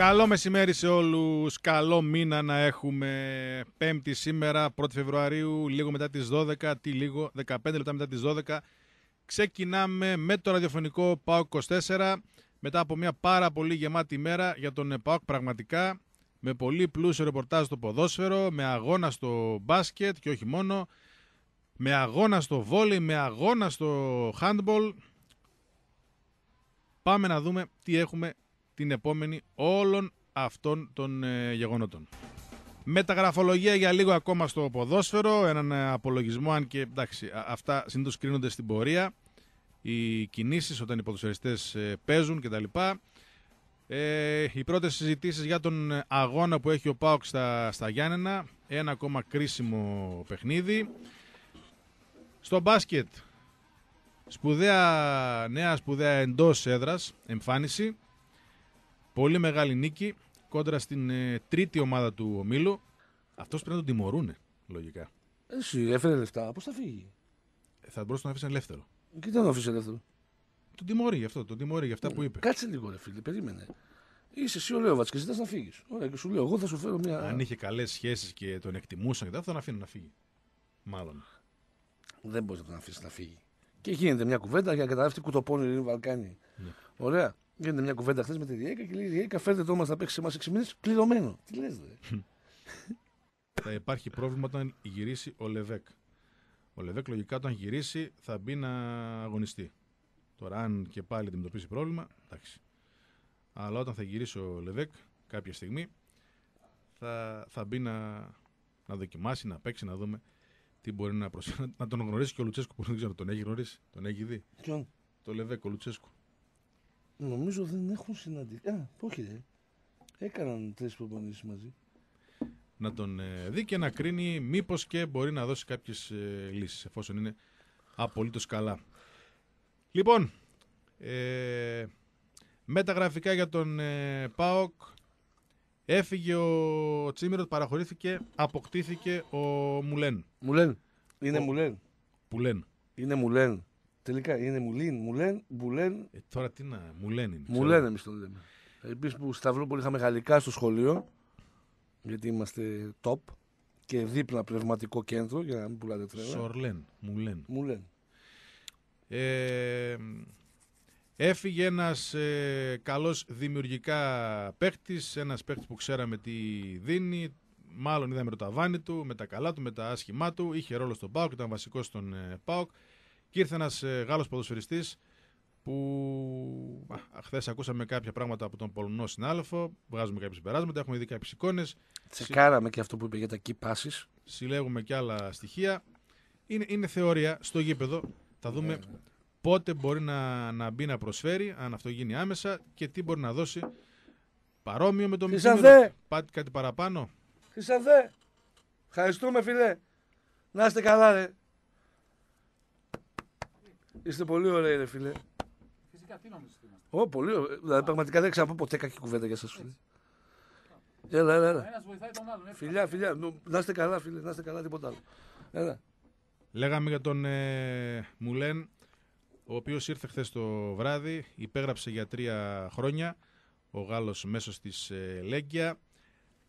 Καλό μεσημέρι σε όλους, καλό μήνα να έχουμε πέμπτη σήμερα, 1η Φεβρουαρίου, λίγο μετά τις 12, τι λίγο, 15 λεπτά μετά τις 12. Ξεκινάμε με το ραδιοφωνικό ΠΑΟΚ 24, μετά από μια πάρα πολύ γεμάτη μέρα για τον ΠΑΟΚ πραγματικά, με πολύ πλούσιο ρεπορτάζ στο ποδόσφαιρο, με αγώνα στο μπάσκετ και όχι μόνο, με αγώνα στο βόλι, με αγώνα στο handball. Πάμε να δούμε τι έχουμε την επόμενη όλων αυτών των ε, γεγονότων. Μεταγραφολογία για λίγο ακόμα στο ποδόσφαιρο, έναν ε, απολογισμό, αν και εντάξει, αυτά συνήθως κρίνονται στην πορεία, οι κινήσεις όταν οι ποδοσφαιριστές ε, παίζουν κτλ. Ε, οι πρώτες συζητήσεις για τον αγώνα που έχει ο ΠΑΟΚ στα, στα Γιάννενα, ένα ακόμα κρίσιμο παιχνίδι. Στο μπάσκετ, σπουδαία, νέα σπουδαία εντός έδρας, εμφάνιση. Πολύ μεγάλη νίκη κόντρα στην ε, τρίτη ομάδα του ομίλου. Αυτός πρέπει να τον τιμωρούν, λογικά. Εσύ έφερε λεφτά, πώς θα φύγει; Ε, θα μπορούσε να αφήσει ελεύθερο. Και δεν τον αφήσει ελεύθερο. Τον τιμωρεί γι' αυτό, τον τιμωρεί για αυτά που είπε. Κάτσε λίγο, ρε φίλε, περίμενε. Είσαι εσύ ο Λέοβατς και ζητάς να φύγεις. Ωραία, και σου λέω, εγώ θα σου φέρω μια. Αν είχε καλές σχέσεις και τον εκτιμούσαν και τα, θα τον αφήνει να φύγει. Μάλλον. Δεν μπορείς να τον αφήσεις να φύγει. Και γίνεται μια κουβέντα για να καταλάβεις κουτοπώνει η Βαλκάνη. Ναι. Ωραία. Γίνεται μια κουβέντα χθες με τη Διέκα και λέει: Διέκα, φέρτε το μας να παίξει σε εμά 6 μήνες πληρωμένο. Τι λες, δε. θα υπάρχει πρόβλημα όταν γυρίσει ο Λεβέκ. Ο Λεβέκ λογικά όταν γυρίσει θα μπει να αγωνιστεί. Τώρα, αν και πάλι αντιμετωπίσει πρόβλημα, εντάξει. Αλλά όταν θα γυρίσει ο Λεβέκ κάποια στιγμή θα, θα μπει να, να δοκιμάσει, να παίξει, να δούμε τι μπορεί να προσφέρει. Να τον γνωρίσει και ο Λουτσέσκου που δεν ξέρω, τον έχει γνωρίσει, τον έχει δει. Ποιον; Το Λεβέκ, ο Λουτσέσκου. Νομίζω δεν έχουν συναντηθεί. Α, όχι ρε. Έκαναν τρεις προπονήσεις μαζί. Να τον ε, δει και να κρίνει μήπως και μπορεί να δώσει κάποιες ε, λύσεις εφόσον είναι απολύτως καλά. Λοιπόν, ε, μεταγραφικά για τον ε, ΠΑΟΚ έφυγε ο Τσίμερο, παραχωρήθηκε, αποκτήθηκε ο Μουλέν. Μουλέν. Είναι ο... Μουλέν. Πουλέν. Είναι Μουλέν. Τελικά είναι Μουλίν, Μουλέν, Μπουλέν. Ε, τώρα τι να, Μουλέν είναι. Μουλέν εμείς το λέμε. Επίση που Σταυρόπολη είχαμε γαλλικά στο σχολείο, γιατί είμαστε top και δίπλα πνευματικό κέντρο για να μην πουλάτε τρέλα. Σορλέν, Μουλέν. Μουλέν. Ε, έφυγε ένας ε, καλός δημιουργικά παίχτης, ένας παίχτης που ξέραμε τι δίνει, μάλλον είδαμε το ταβάνι του, με τα καλά του, με τα άσχημά του, είχε ρόλο στον ΠΑΟΚ, ήταν βασικός στον ε, ΠΑΟΚ. Και ήρθε ένας ε, Γάλλος ποδοσφαιριστής που χθες ακούσαμε κάποια πράγματα από τον Πολωνό συνάδελφο. Βγάζουμε κάποια συμπεράσματα, έχουμε δει κάποιες εικόνες. Τσεκάραμε και αυτό που είπε για τα key passes. Συλλέγουμε και άλλα στοιχεία. Είναι, είναι θεωρία στο γήπεδο. Θα δούμε ναι. πότε μπορεί να, να μπει να προσφέρει, αν αυτό γίνει άμεσα και τι μπορεί να δώσει. Παρόμοιο με τον Χρυσανθέ! Πάτε κάτι παραπάνω. Χρυσανθέ! Ευχαριστούμε φίλε. Να είστε καλά ρε. Είστε πολύ ωραίοι, ρε φίλε. Φυσικά, τι νομίζεις ότι είμαστε; Ω, πολύ ωραίοι. Δηλαδή, πραγματικά δεν ξαναπώ ποτέ κακή κουβέντα για σας. Έλα, έλα, έλα. Ένας βοηθάει τον άλλον. Φιλιά, φιλιά. Να είστε καλά, φίλε. Να είστε καλά, τίποτα άλλο. Έλα. Λέγαμε για τον ε, Μουλέν, ο οποίος ήρθε χθες το βράδυ, υπέγραψε για τρία χρόνια, ο Γάλλος μέσω της ε, Λέγκια.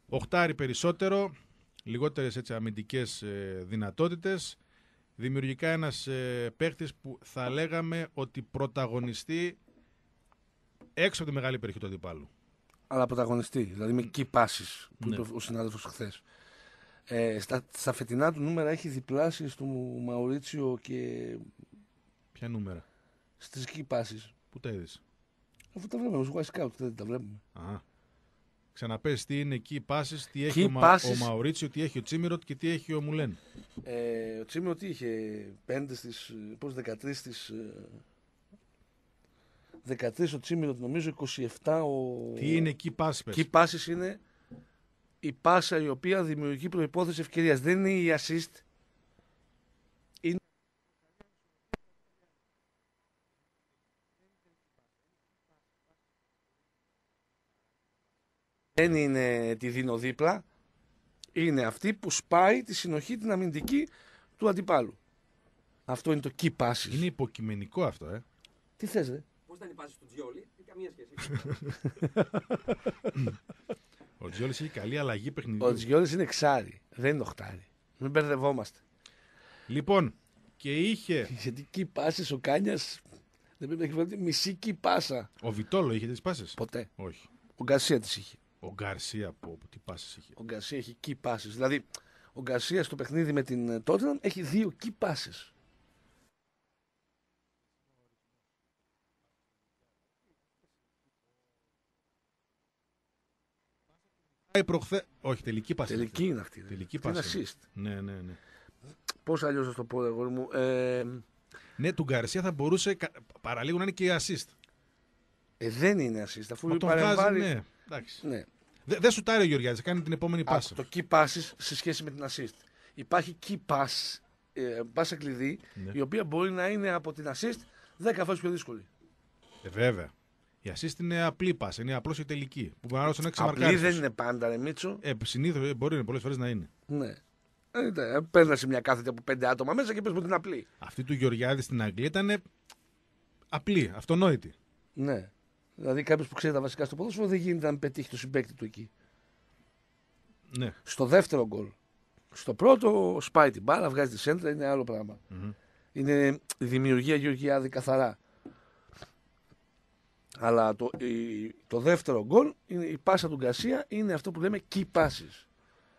Οχτάρι περισσότερο, λιγότερες έτσι αμυντικές ε, δυνατότητες δημιουργικά ένας ε, παίχτης που θα λέγαμε ότι πρωταγωνιστεί έξω από τη μεγάλη περιοχή του αντιπάλου. Αλλά πρωταγωνιστεί, δηλαδή με key passes που ναι. είπε ο συνάδελφος χθες. Ε, στα, στα φετινά του νούμερα έχει διπλάσει του Μαουρίτσιο και. Ποια νούμερα; Στις key passes. Πού τα είδες; Αφού τα βλέπουμε, σου Scout δεν τα βλέπουμε. Αχα. Ξαναπες τι είναι εκεί οι πάσει, τι έχει ο, Μα... ο Μαουρίτσιο, τι έχει ο Τσίμιροτ και τι έχει ο Μουλέν. Ε, ο Τσίμιροτ τι είχε 5 στις, πώς 13 στις... 13 ε, ο Τσίμιροτ νομίζω 27 ο... Τι είναι εκεί πάση πες. Key passes είναι η πάσα η οποία δημιουργεί προϋπόθεση ευκαιρίας. Δεν είναι η assist δεν είναι τη δίνω δίπλα, είναι αυτή που σπάει τη συνοχή την αμυντική του αντιπάλου. Αυτό είναι το key passes. Είναι υποκειμενικό αυτό, ε. Τι θες, ρε; Πώς ήταν η πάση του Τζιόλι, καμία σχέση. Ο Τζιόλη έχει καλή αλλαγή παιχνιδιού. Ο Τζιόλη είναι εξάρι. Δεν είναι οχτάρι. Μην μπερδευόμαστε. Λοιπόν, και είχε. Γιατί εκεί πάσει ο Κάνιας δεν πρέπει να έχει βάλει μισή κey πάσα. Ο Βιτόλο είχε τις πάσες; Ποτέ. Όχι. Ο Γκαρσία τις είχε. Ο Γκαρσία, πω, πω, τι πάσες είχε. Ο Γκαρσία έχει key passes. Δηλαδή, ο Γκαρσία στο παιχνίδι με την Tottenham έχει δύο key passes. Πάει προχθέ... Όχι, τελική πάσα. Τελική είναι αυτή. Τελική Αυτή είναι πάσα. assist. Ναι, ναι, ναι. Πώς αλλιώς θα το πω, εγώ μου. Ε, Ναι, του Γκαρσία θα μπορούσε κα- παραλίγο να είναι και assist. ε, δεν είναι assist. Αφού Μα τον βγάζει, παρεμβάλλει. ναι. Εντάξει. ναι. Δε- Δεν σου τάρει ο Γεωργιάδης, κάνει την επόμενη Α, πάσα. το key passes σε σχέση με την assist. Υπάρχει key pass, ε, πάσα κλειδί, Ναι. η οποία μπορεί να είναι από την assist 10 φορές πιο δύσκολη. Ε, βέβαια. Η assist είναι απλή πάσα, είναι απλώς η τελική. Που μπορεί να ρωτήσει να Απλή ξεμαρκάρει. δεν είναι πάντα, ρε Μίτσο. Ε, συνήθως μπορεί πολλές φορές να είναι. Ναι. Ε, Παίρνει μια κάθετη από πέντε άτομα μέσα και πες μου την απλή. Αυτή του Γεωργιάδη στην Αγγλία ήταν απλή, αυτονόητη. Ναι. Δηλαδή κάποιος που ξέρει τα βασικά στο ποδόσφαιρο δεν γίνεται να πετύχει το συμπέκτη του εκεί. Ναι. Στο δεύτερο γκολ. Στο πρώτο σπάει την μπάλα, βγάζει τη σέντρα, είναι άλλο πράγμα. Μμμ. Είναι η δημιουργία Γεωργιάδη καθαρά. Αλλά το, η- το δεύτερο γκολ, είναι, η πάσα του Γκαρσία είναι αυτό που λέμε key passes.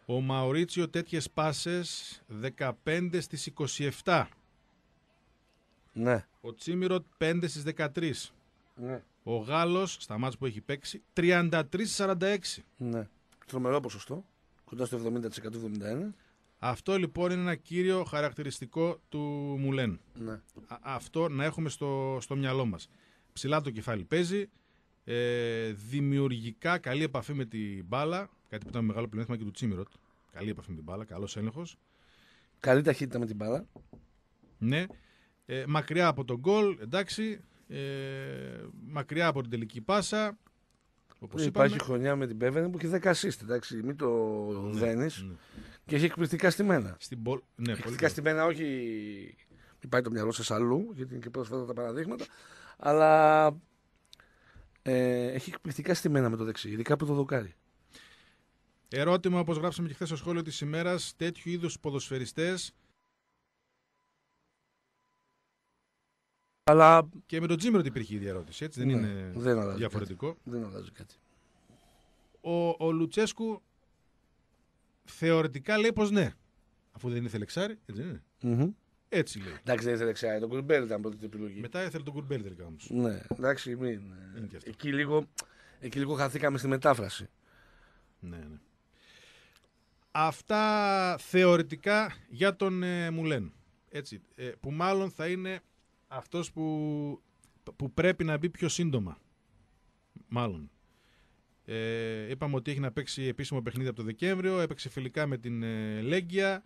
Ο Μαουρίτσιο τέτοιες πάσες 15 στις 27. Ναι. Ο Τσίμιροτ 5 στις 13. Ναι. Ο Γάλλος, στα μάτια που έχει παίξει, 33-46. ναι. Τρομερό ποσοστό. Κοντά στο 70%-71%. Αυτό λοιπόν είναι ένα κύριο χαρακτηριστικό του Μουλέν. Ναι. Α- αυτό να έχουμε στο, στο μυαλό μας. Ψηλά το κεφάλι παίζει, ε, δημιουργικά καλή επαφή με την μπάλα, κάτι που ήταν μεγάλο πλεονέκτημα και του Τσίμιροτ. Καλή επαφή με την μπάλα, καλός έλεγχος. Καλή ταχύτητα με την μπάλα. Ναι. Ε, μακριά από τον γκολ, εντάξει. Ε, μακριά από την τελική πάσα. Όπως Υπάρχει είπαμε. χρονιά με την Πέβερν που έχει 10 assist, εντάξει, μην το Ναι, δένεις. ναι. Και έχει εκπληκτικά στημένα. Στην Πολ- ναι, πολύ Εκπληκτικά καλά. στημένα, όχι. Μην πάει το μυαλό σα αλλού, γιατί είναι και πρόσφατα τα παραδείγματα. Αλλά ε, έχει εκπληκτικά στημένα με το δεξί, ειδικά από το δοκάρι. Ερώτημα, όπως γράψαμε και χθες στο σχόλιο της ημέρας, τέτοιου είδους ποδοσφαιριστές Αλλά και με τον Τζίμιροτ υπήρχε η ίδια ερώτηση, έτσι δεν Ναι, είναι δεν αλλάζει διαφορετικό. κάτι. δεν αλλάζει κάτι. Ο, ο Λουτσέσκου θεωρητικά λέει πως ναι. Αφού δεν ήθελε εξάρι, έτσι δεν είναι. Μμμ. Έτσι λέει. Εντάξει, δεν ήθελε ξάρι. Το Κουρμπέλ ήταν πρώτη επιλογή. Μετά ήθελε τον Κουρμπέλ τελικά όμως. Ναι, εντάξει, μην. Είναι και αυτό. Εκεί λίγο, εκεί λίγο χαθήκαμε στη μετάφραση. Ναι, ναι. Αυτά θεωρητικά για τον ε, Μουλέν. Έτσι, ε, που μάλλον θα είναι αυτός που, που πρέπει να μπει πιο σύντομα. Μάλλον. Ε, είπαμε ότι έχει να παίξει επίσημο παιχνίδι από το Δεκέμβριο, έπαιξε φιλικά με την ε, Λέγκια.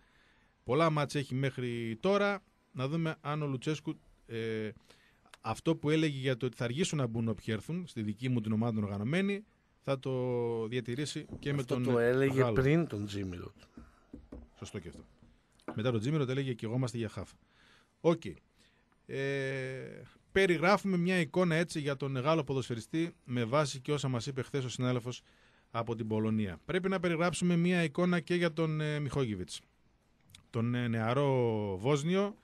Πολλά μάτς έχει μέχρι τώρα. Να δούμε αν ο Λουτσέσκου ε, αυτό που έλεγε για το ότι θα αργήσουν να μπουν όποιοι έρθουν στη δική μου την ομάδα την οργανωμένη θα το διατηρήσει και με Αυτό τον το ε, έλεγε Γάλλο. πριν τον Τζίμιροτ. Σωστό και αυτό. Μετά τον Τζίμιρο το έλεγε και εγώ είμαστε για χάφ. Οκ. Ε, περιγράφουμε μια εικόνα έτσι για τον Γάλλο ποδοσφαιριστή με βάση και όσα μας είπε χθες ο συνάδελφος από την Πολωνία. Πρέπει να περιγράψουμε μια εικόνα και για τον ε, Μιχόγιβιτς. Τον ε, νεαρό Βόσνιο.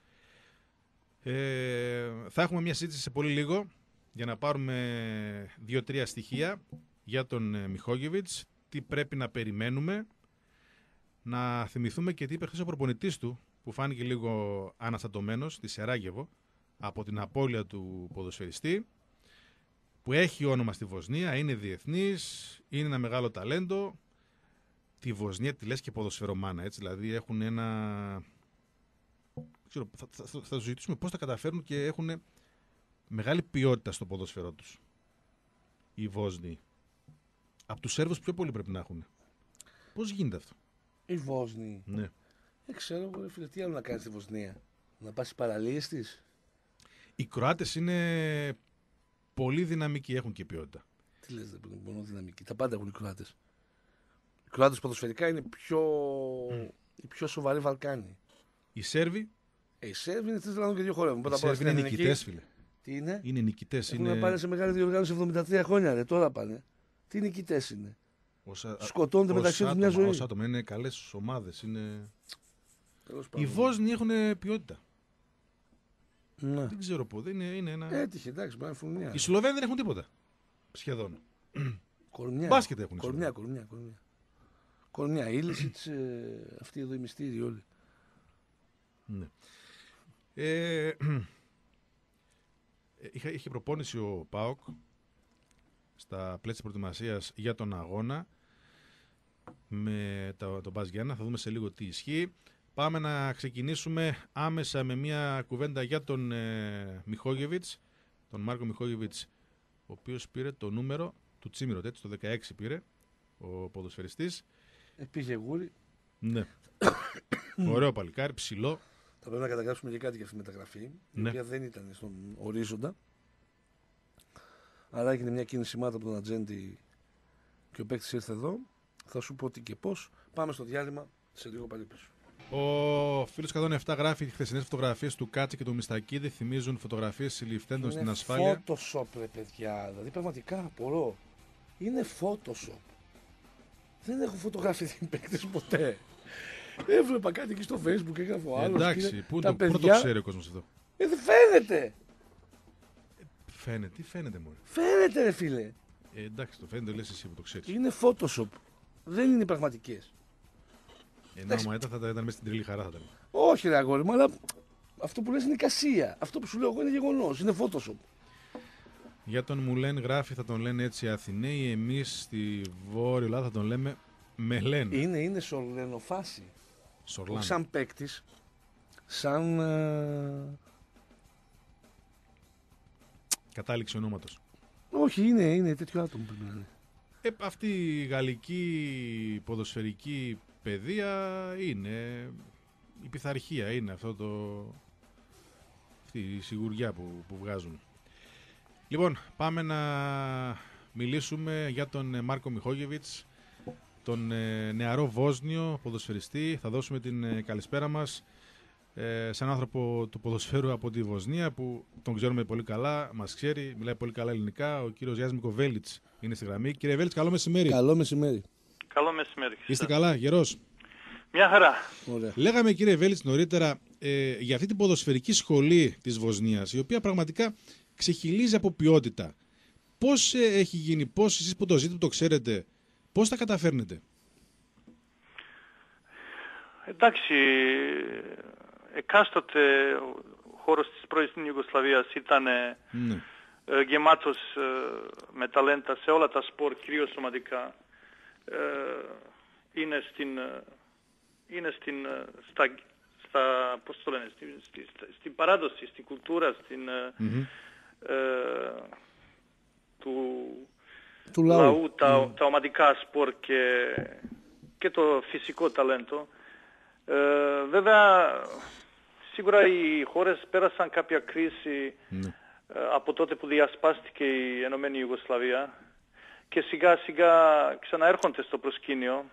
Ε, θα έχουμε μια συζήτηση σε πολύ λίγο για να πάρουμε δύο-τρία στοιχεία για τον ε, Μιχόγιβιτς. Τι πρέπει να περιμένουμε να θυμηθούμε και τι είπε χθες ο προπονητής του, που φάνηκε λίγο αναστατωμένος στη Σεράγεβο από την απώλεια του ποδοσφαιριστή, που έχει όνομα στη Βοσνία, είναι διεθνής, είναι ένα μεγάλο ταλέντο. Τη Βοσνία τη λες και ποδοσφαιρομάνα, έτσι, δηλαδή έχουν ένα... Ξέρω, θα, θα, θα, θα συζητήσουμε πώς τα καταφέρουν και έχουν μεγάλη ποιότητα στο ποδόσφαιρό τους. Οι Βόσνοι. Από τους Σέρβους πιο πολύ πρέπει να έχουν. Πώς γίνεται αυτό; Οι Βόσνοι. Ναι. Δεν ξέρω, εγώ, ρε φίλε, τι άλλο να κάνεις στη Βοσνία; Να πας στις παραλίες της; Οι Κροάτες είναι πολύ δυναμικοί, έχουν και ποιότητα. Τι λες, δεν είναι μόνο δυναμική. Τα πάντα έχουν οι Κροάτες. Οι Κροάτες ποδοσφαιρικά είναι πιο... οι πιο σοβαροί Βαλκάνοι. Οι Σέρβοι, Ε, οι Σέρβοι είναι τρεις λάδων και δύο χώρες. οι Σέρβοι είναι νικητές, φίλε. Τι είναι, Είναι νικητές, έχουν είναι... πάρει σε μεγάλη διοργάνωση 73 χρόνια. Ρε, τώρα πάνε. Τι νικητές είναι; Όσα, Σκοτώνται ως μεταξύ τους άτομα, μια ζωή. ως άτομα. Είναι καλές ομάδες. Είναι... Τέλος Οι πάντων. Βόσνοι έχουν ποιότητα. Ναι. Δεν ξέρω πού. Είναι, είναι ένα... Έτυχε, εντάξει, μπορεί να είναι φουρνιά. Οι Σλοβαίνοι δεν έχουν τίποτα. Σχεδόν. Κορμιά. Μπάσκετ έχουν οι Κορμιά, Σλοβαίνοι. κορμιά, κορμιά. Κορμιά. Η Ήλισιτς, ε, αυτοί εδώ οι μυστήριοι όλοι. Ναι. Ε, ε, είχε, είχε προπόνηση ο ΠΑΟΚ στα πλαίσια προετοιμασίας για τον αγώνα με το, τον Μπας Γιάννα. Θα δούμε σε λίγο τι ισχύει. Πάμε να ξεκινήσουμε άμεσα με μια κουβέντα για τον ε, Μιχόγεβιτς, τον Μάρκο Μιχόγεβιτς, ο οποίος πήρε το νούμερο του Τσίμηρο, έτσι, το 16 πήρε ο ποδοσφαιριστής. Ε, πήγε γούρι. Ναι. Ωραίο παλικάρι, ψηλό. Θα πρέπει να καταγράψουμε και κάτι για αυτή τη μεταγραφή, Ναι. η οποία δεν ήταν στον ορίζοντα. Αλλά έγινε μια κίνηση μάτα από τον ατζέντη και ο παίκτης ήρθε εδώ. Θα σου πω τι και πώς. Πάμε στο διάλειμμα σε λίγο πάλι πίσω. Ο φίλος 107 γράφει: Οι χθεσινές φωτογραφίες του Κάτσε και του Μιστακίδη θυμίζουν φωτογραφίες συλληφθέντων στην ασφάλεια. Photoshop, ρε παιδιά. Δηλαδή πραγματικά απορώ. Είναι Photoshop. Δεν έχω φωτογραφηθεί παίκτες ποτέ. Έβλεπα κάτι εκεί στο facebook, έγραφε ο άλλος. Εντάξει, πού τα το, πού το παιδιά. ξέρει ο κόσμος αυτό; Ε, δεν φαίνεται. Φαίνεται, τι φαίνεται μόνο. Φαίνεται, ρε φίλε. Ε, εντάξει, το φαίνεται, λες εσύ που το ξέρεις. Είναι Photoshop. Δεν είναι πραγματικές. Ενώ άμα ήταν, θα ήταν μέσα στην τρελή χαρά θα ήταν. Όχι, ρε αγόρι μου, αλλά αυτό που λες είναι εικασία. Αυτό που σου λέω εγώ είναι γεγονός. Είναι Photoshop. Για τον Μουλέν γράφει, θα τον λένε έτσι Αθηναίοι. Εμείς στη Βόρεια Ελλάδα θα τον λέμε Μελέν. Είναι, είναι σορλενοφάση. Σορλάν. Όχι σαν παίκτης, σαν. ε, Κατάληξη ονόματος. Όχι, είναι, είναι τέτοιο άτομο πρέπει να είναι. Ε, αυτή η γαλλική ποδοσφαιρική παιδεία είναι η πειθαρχία, είναι αυτό το, αυτή η σιγουριά που, που βγάζουν. Λοιπόν, πάμε να μιλήσουμε για τον ε, Μάρκο Μιχόγεβιτς, τον ε, νεαρό Βόσνιο ποδοσφαιριστή. Θα δώσουμε την ε, καλησπέρα μας ε, σε έναν άνθρωπο του ποδοσφαίρου από τη Βοσνία που τον ξέρουμε πολύ καλά, μας ξέρει, μιλάει πολύ καλά ελληνικά. Ο κύριος Γιάννης Μικοβέλιτς είναι στη γραμμή. Κύριε Βέλιτς, καλό μεσημέρι. Καλό μεσημέρι. Καλό μεσημέρι. Είστε καλά, γερός; Μια χαρά. Ωραία. Λέγαμε κύριε Βέλιτς νωρίτερα ε, για αυτή την ποδοσφαιρική σχολή της Βοσνίας, η οποία πραγματικά ξεχυλίζει από ποιότητα. Πώς ε, έχει γίνει, πώς εσείς που το ζείτε, που το ξέρετε, πώς τα καταφέρνετε; Εντάξει, εκάστοτε ο χώρος της πρώην Ιουγκοσλαβίας ήταν ε, Ναι. ε, γεμάτος ε, με ταλέντα σε όλα τα σπορ, κυρίως σωματικά. Ε, είναι στην, ε, είναι στην, ε, στα, στα, πώς το λένε, στη, στη- στα- στην παράδοση, στην κουλτούρα, στην, ε, Μμμ. ε, του, Του λαού, λαού. τα, τα ομαδικά σπορ και, και το φυσικό ταλέντο. Ε, βέβαια, σίγουρα οι χώρες πέρασαν κάποια κρίση Ναι. ε, από τότε που διασπάστηκε η Ενωμένη Ιουγκοσλαβία και σιγά σιγά ξαναέρχονται στο προσκήνιο.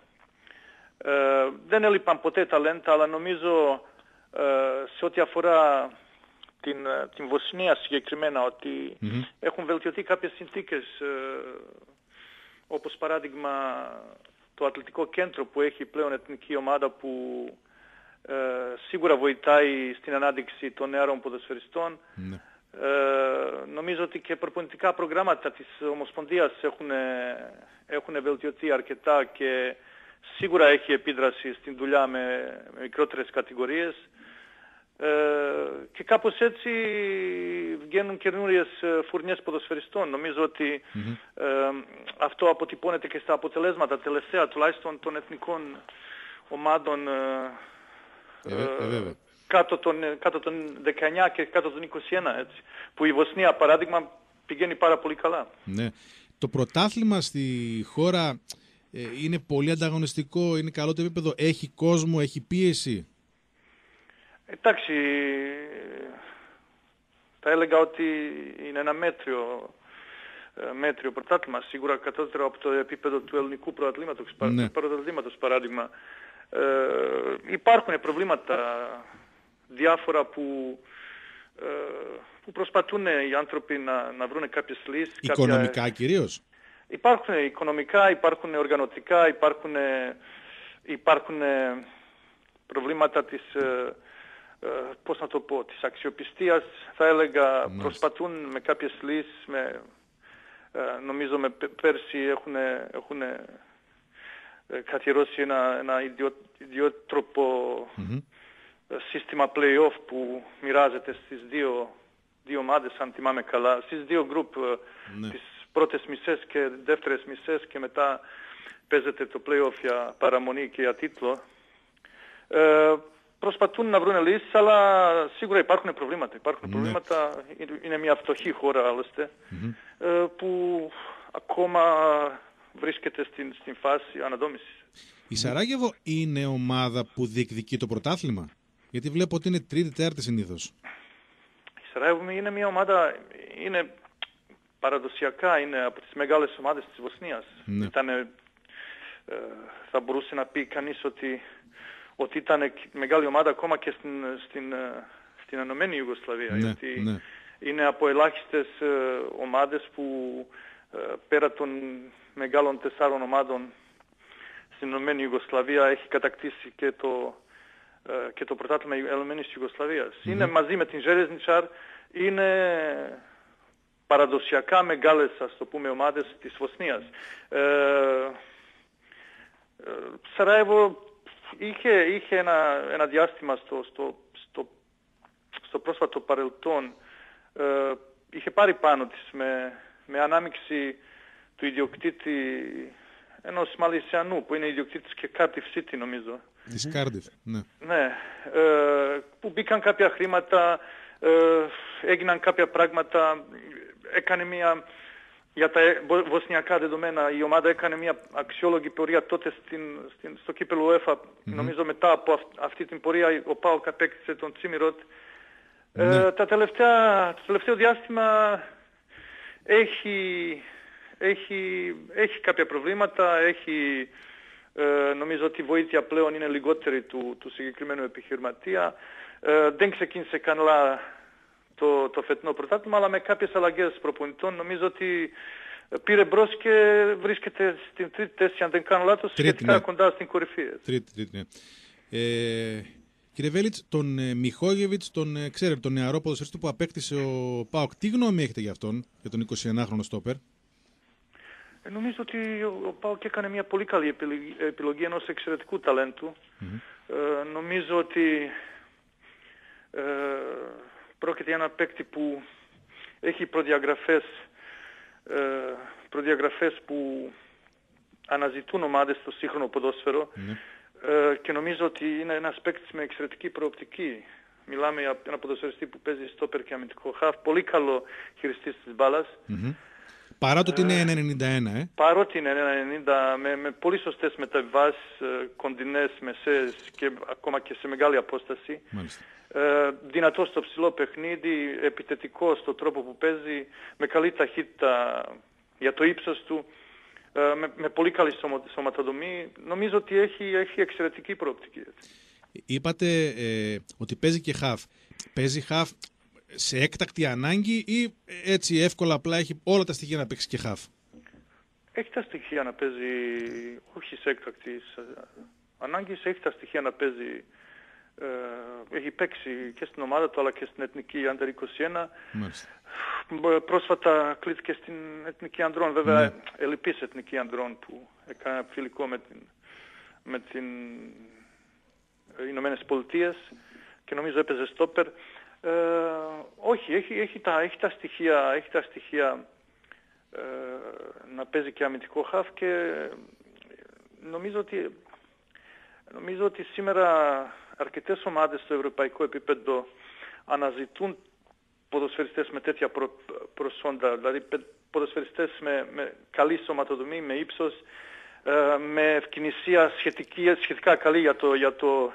Ε, δεν έλειπαν ποτέ ταλέντα, αλλά νομίζω ε, σε ό,τι αφορά την, ε, την Βοσνία συγκεκριμένα ότι Μμμ. έχουν βελτιωθεί κάποιες συνθήκες ε, όπως παράδειγμα το αθλητικό κέντρο που έχει πλέον εθνική ομάδα που ε, σίγουρα βοηθάει στην ανάδειξη των νεαρών ποδοσφαιριστών. Ναι. Ε, νομίζω ότι και προπονητικά προγράμματα της Ομοσπονδίας έχουν, έχουν βελτιωθεί αρκετά και σίγουρα έχει επίδραση στην δουλειά με, με μικρότερες κατηγορίες. Ε, και κάπως έτσι βγαίνουν καινούριες ε, φουρνιές ποδοσφαιριστών. Νομίζω ότι Μμμ. ε, αυτό αποτυπώνεται και στα αποτελέσματα τελευταία τουλάχιστον των εθνικών ομάδων ε, Ε, βε- ε, βέβαια. Κάτω, των, ε, κάτω των 19 και κάτω των 21 έτσι. Που η Βοσνία παράδειγμα πηγαίνει πάρα πολύ καλά. Ναι. Το πρωτάθλημα στη χώρα ε, είναι πολύ ανταγωνιστικό, είναι καλό το επίπεδο, έχει κόσμο, έχει πίεση; Εντάξει, θα έλεγα ότι είναι ένα μέτριο, ε, μέτριο πρωτάθλημα, σίγουρα κατώτερο από το επίπεδο του ελληνικού πρωταθλήματος, πα- Ναι. πρωταθλήματος παράδειγμα. Ε, υπάρχουν προβλήματα διάφορα που, ε, που προσπαθούν οι άνθρωποι να, να βρουν κάποιες λύσεις. κάποια- Οικονομικά κυρίως; υπάρχουν οικονομικά, υπάρχουν οργανωτικά, υπάρχουν, υπάρχουν προβλήματα της, ε, ε, πώς να το πω, της αξιοπιστίας, θα έλεγα, προσπαθούν με κάποιες λύσεις, με, ε, νομίζω με πέρσι έχουν, έχουν ε, καθιερώσει ένα, ένα ιδιό, ιδιότροπο ε, σύστημα play-off που μοιράζεται στις δύο, δύο ομάδες, αν θυμάμαι καλά, στις δύο γκρουπ, ναι. τις πρώτες μισές και δεύτερες μισές και μετά παίζεται το play-off για παραμονή και για τίτλο. Ε, προσπαθούν να βρουν λύσεις, αλλά σίγουρα υπάρχουν προβλήματα. Υπάρχουν ναι. προβλήματα, είναι μια φτωχή χώρα άλλωστε, ε, που ακόμα βρίσκεται στην, στην φάση αναδόμησης. Η Σαράγεβο είναι ομάδα που διεκδικεί το πρωτάθλημα; Γιατί βλέπω ότι είναι τρίτη-τέταρτη συνήθως. Η Σαράγεβο είναι μια ομάδα, είναι παραδοσιακά είναι από τις μεγάλες ομάδες της Βοσνίας. Ναι. ε, θα μπορούσε να πει κανείς ότι ότι ήταν μεγάλη ομάδα ακόμα και στην, στην, ε, στην Ενωμένη Ιουγκοσλαβία. Ναι, γιατί ναι. είναι από ελάχιστες ε, ομάδες που ε, πέρα των μεγάλων τεσσάρων ομάδων στην Ενωμένη Ιουγκοσλαβία έχει κατακτήσει και το, και το πρωτάθλημα Ενωμένης Είναι μαζί με την Ζέρεσνιτσάρ, είναι παραδοσιακά μεγάλες, ας το πούμε, ομάδες της Βοσνίας. Ε, Σαράεβο είχε, είχε ένα, ένα διάστημα στο, στο, στο, στο πρόσφατο παρελθόν ε, είχε πάρει πάνω της με, με ανάμειξη του ιδιοκτήτη ενός Μαλισιανού που είναι ιδιοκτήτης και Cardiff City νομίζω. Της Cardiff, ναι. Ναι, ε, που μπήκαν κάποια χρήματα, ε, έγιναν κάποια πράγματα, έκανε μια για τα βοσνιακά δεδομένα η ομάδα έκανε μια αξιόλογη πορεία τότε στην, στην, στο κύπελο UEFA. Νομίζω μετά από αυτή την πορεία ο Πάοκ απέκτησε τον Τσίμιροτ. Ε, ναι. τα τελευταία, το τελευταίο διάστημα έχει, έχει, έχει κάποια προβλήματα, έχει, ε, νομίζω ότι η βοήθεια πλέον είναι λιγότερη του, του συγκεκριμένου επιχειρηματία. Ε, δεν ξεκίνησε καλά το, το φετινό πρωτάθλημα, αλλά με κάποιες αλλαγές προπονητών νομίζω ότι πήρε μπρος και βρίσκεται στην τρίτη θέση, αν δεν κάνω λάθος, σχετικά ναι. κοντά στην κορυφή. Τρίτη, τρίτη, ναι. Ε, κύριε Βέλιτς, τον ε, Μιχόγεβιτς, τον ε, ξέρετε, τον νεαρό ποδοσφαιριστή που απέκτησε ο Πάοκ. Τι γνώμη έχετε για αυτόν, για τον 21χρονο στόπερ; Ε, νομίζω ότι ο, ο Πάοκ έκανε μια πολύ καλή επιλογή, επιλογή ενός εξαιρετικού ταλέντου. Ε, νομίζω ότι ε, Πρόκειται για ένα παίκτη που έχει προδιαγραφές, ε, προδιαγραφές που αναζητούν ομάδες στο σύγχρονο ποδόσφαιρο ναι. ε, και νομίζω ότι είναι ένας παίκτης με εξαιρετική προοπτική. Μιλάμε για ένα ποδοσφαιριστή που παίζει στο και αμυντικό χαφ, πολύ καλό χειριστής της μπάλας. Παρά το ότι είναι 91, ε. Παρότι είναι 90, με, με πολύ σωστές μεταβάσεις, ε, κοντινές, μεσές και ακόμα και σε μεγάλη απόσταση. Μάλιστα. Ε, δυνατό στο ψηλό παιχνίδι, επιτετικό στο τρόπο που παίζει, με καλή ταχύτητα για το ύψος του, ε, με, με πολύ καλή σωματοδομή. Νομίζω ότι έχει, έχει εξαιρετική προοπτική. Είπατε ε, ότι παίζει και χαφ. Παίζει χαφ σε έκτακτη ανάγκη ή έτσι εύκολα απλά έχει όλα τα στοιχεία να παίξει και χαφ; Έχει τα στοιχεία να παίζει, όχι σε έκτακτη ανάγκη, έχει τα στοιχεία να παίζει ε, έχει παίξει και στην ομάδα του αλλά και στην Εθνική Under 21. Μάλιστα. Πρόσφατα κλείθηκε στην Εθνική Ανδρών, βέβαια ναι. ελλειπής Εθνική Ανδρών που έκανε φιλικό με την, με την Ηνωμένες Πολιτείες και νομίζω έπαιζε στόπερ. Ε, όχι, έχει, έχει, τα, έχει τα στοιχεία, έχει τα στοιχεία ε, να παίζει και αμυντικό χαφ και νομίζω ότι, νομίζω ότι σήμερα αρκετές ομάδες στο ευρωπαϊκό επίπεδο αναζητούν ποδοσφαιριστές με τέτοια προσόντα, δηλαδή ποδοσφαιριστές με, με καλή σωματοδομή, με ύψος, ε, με ευκαινησία σχετική, σχετικά καλή για το, για το,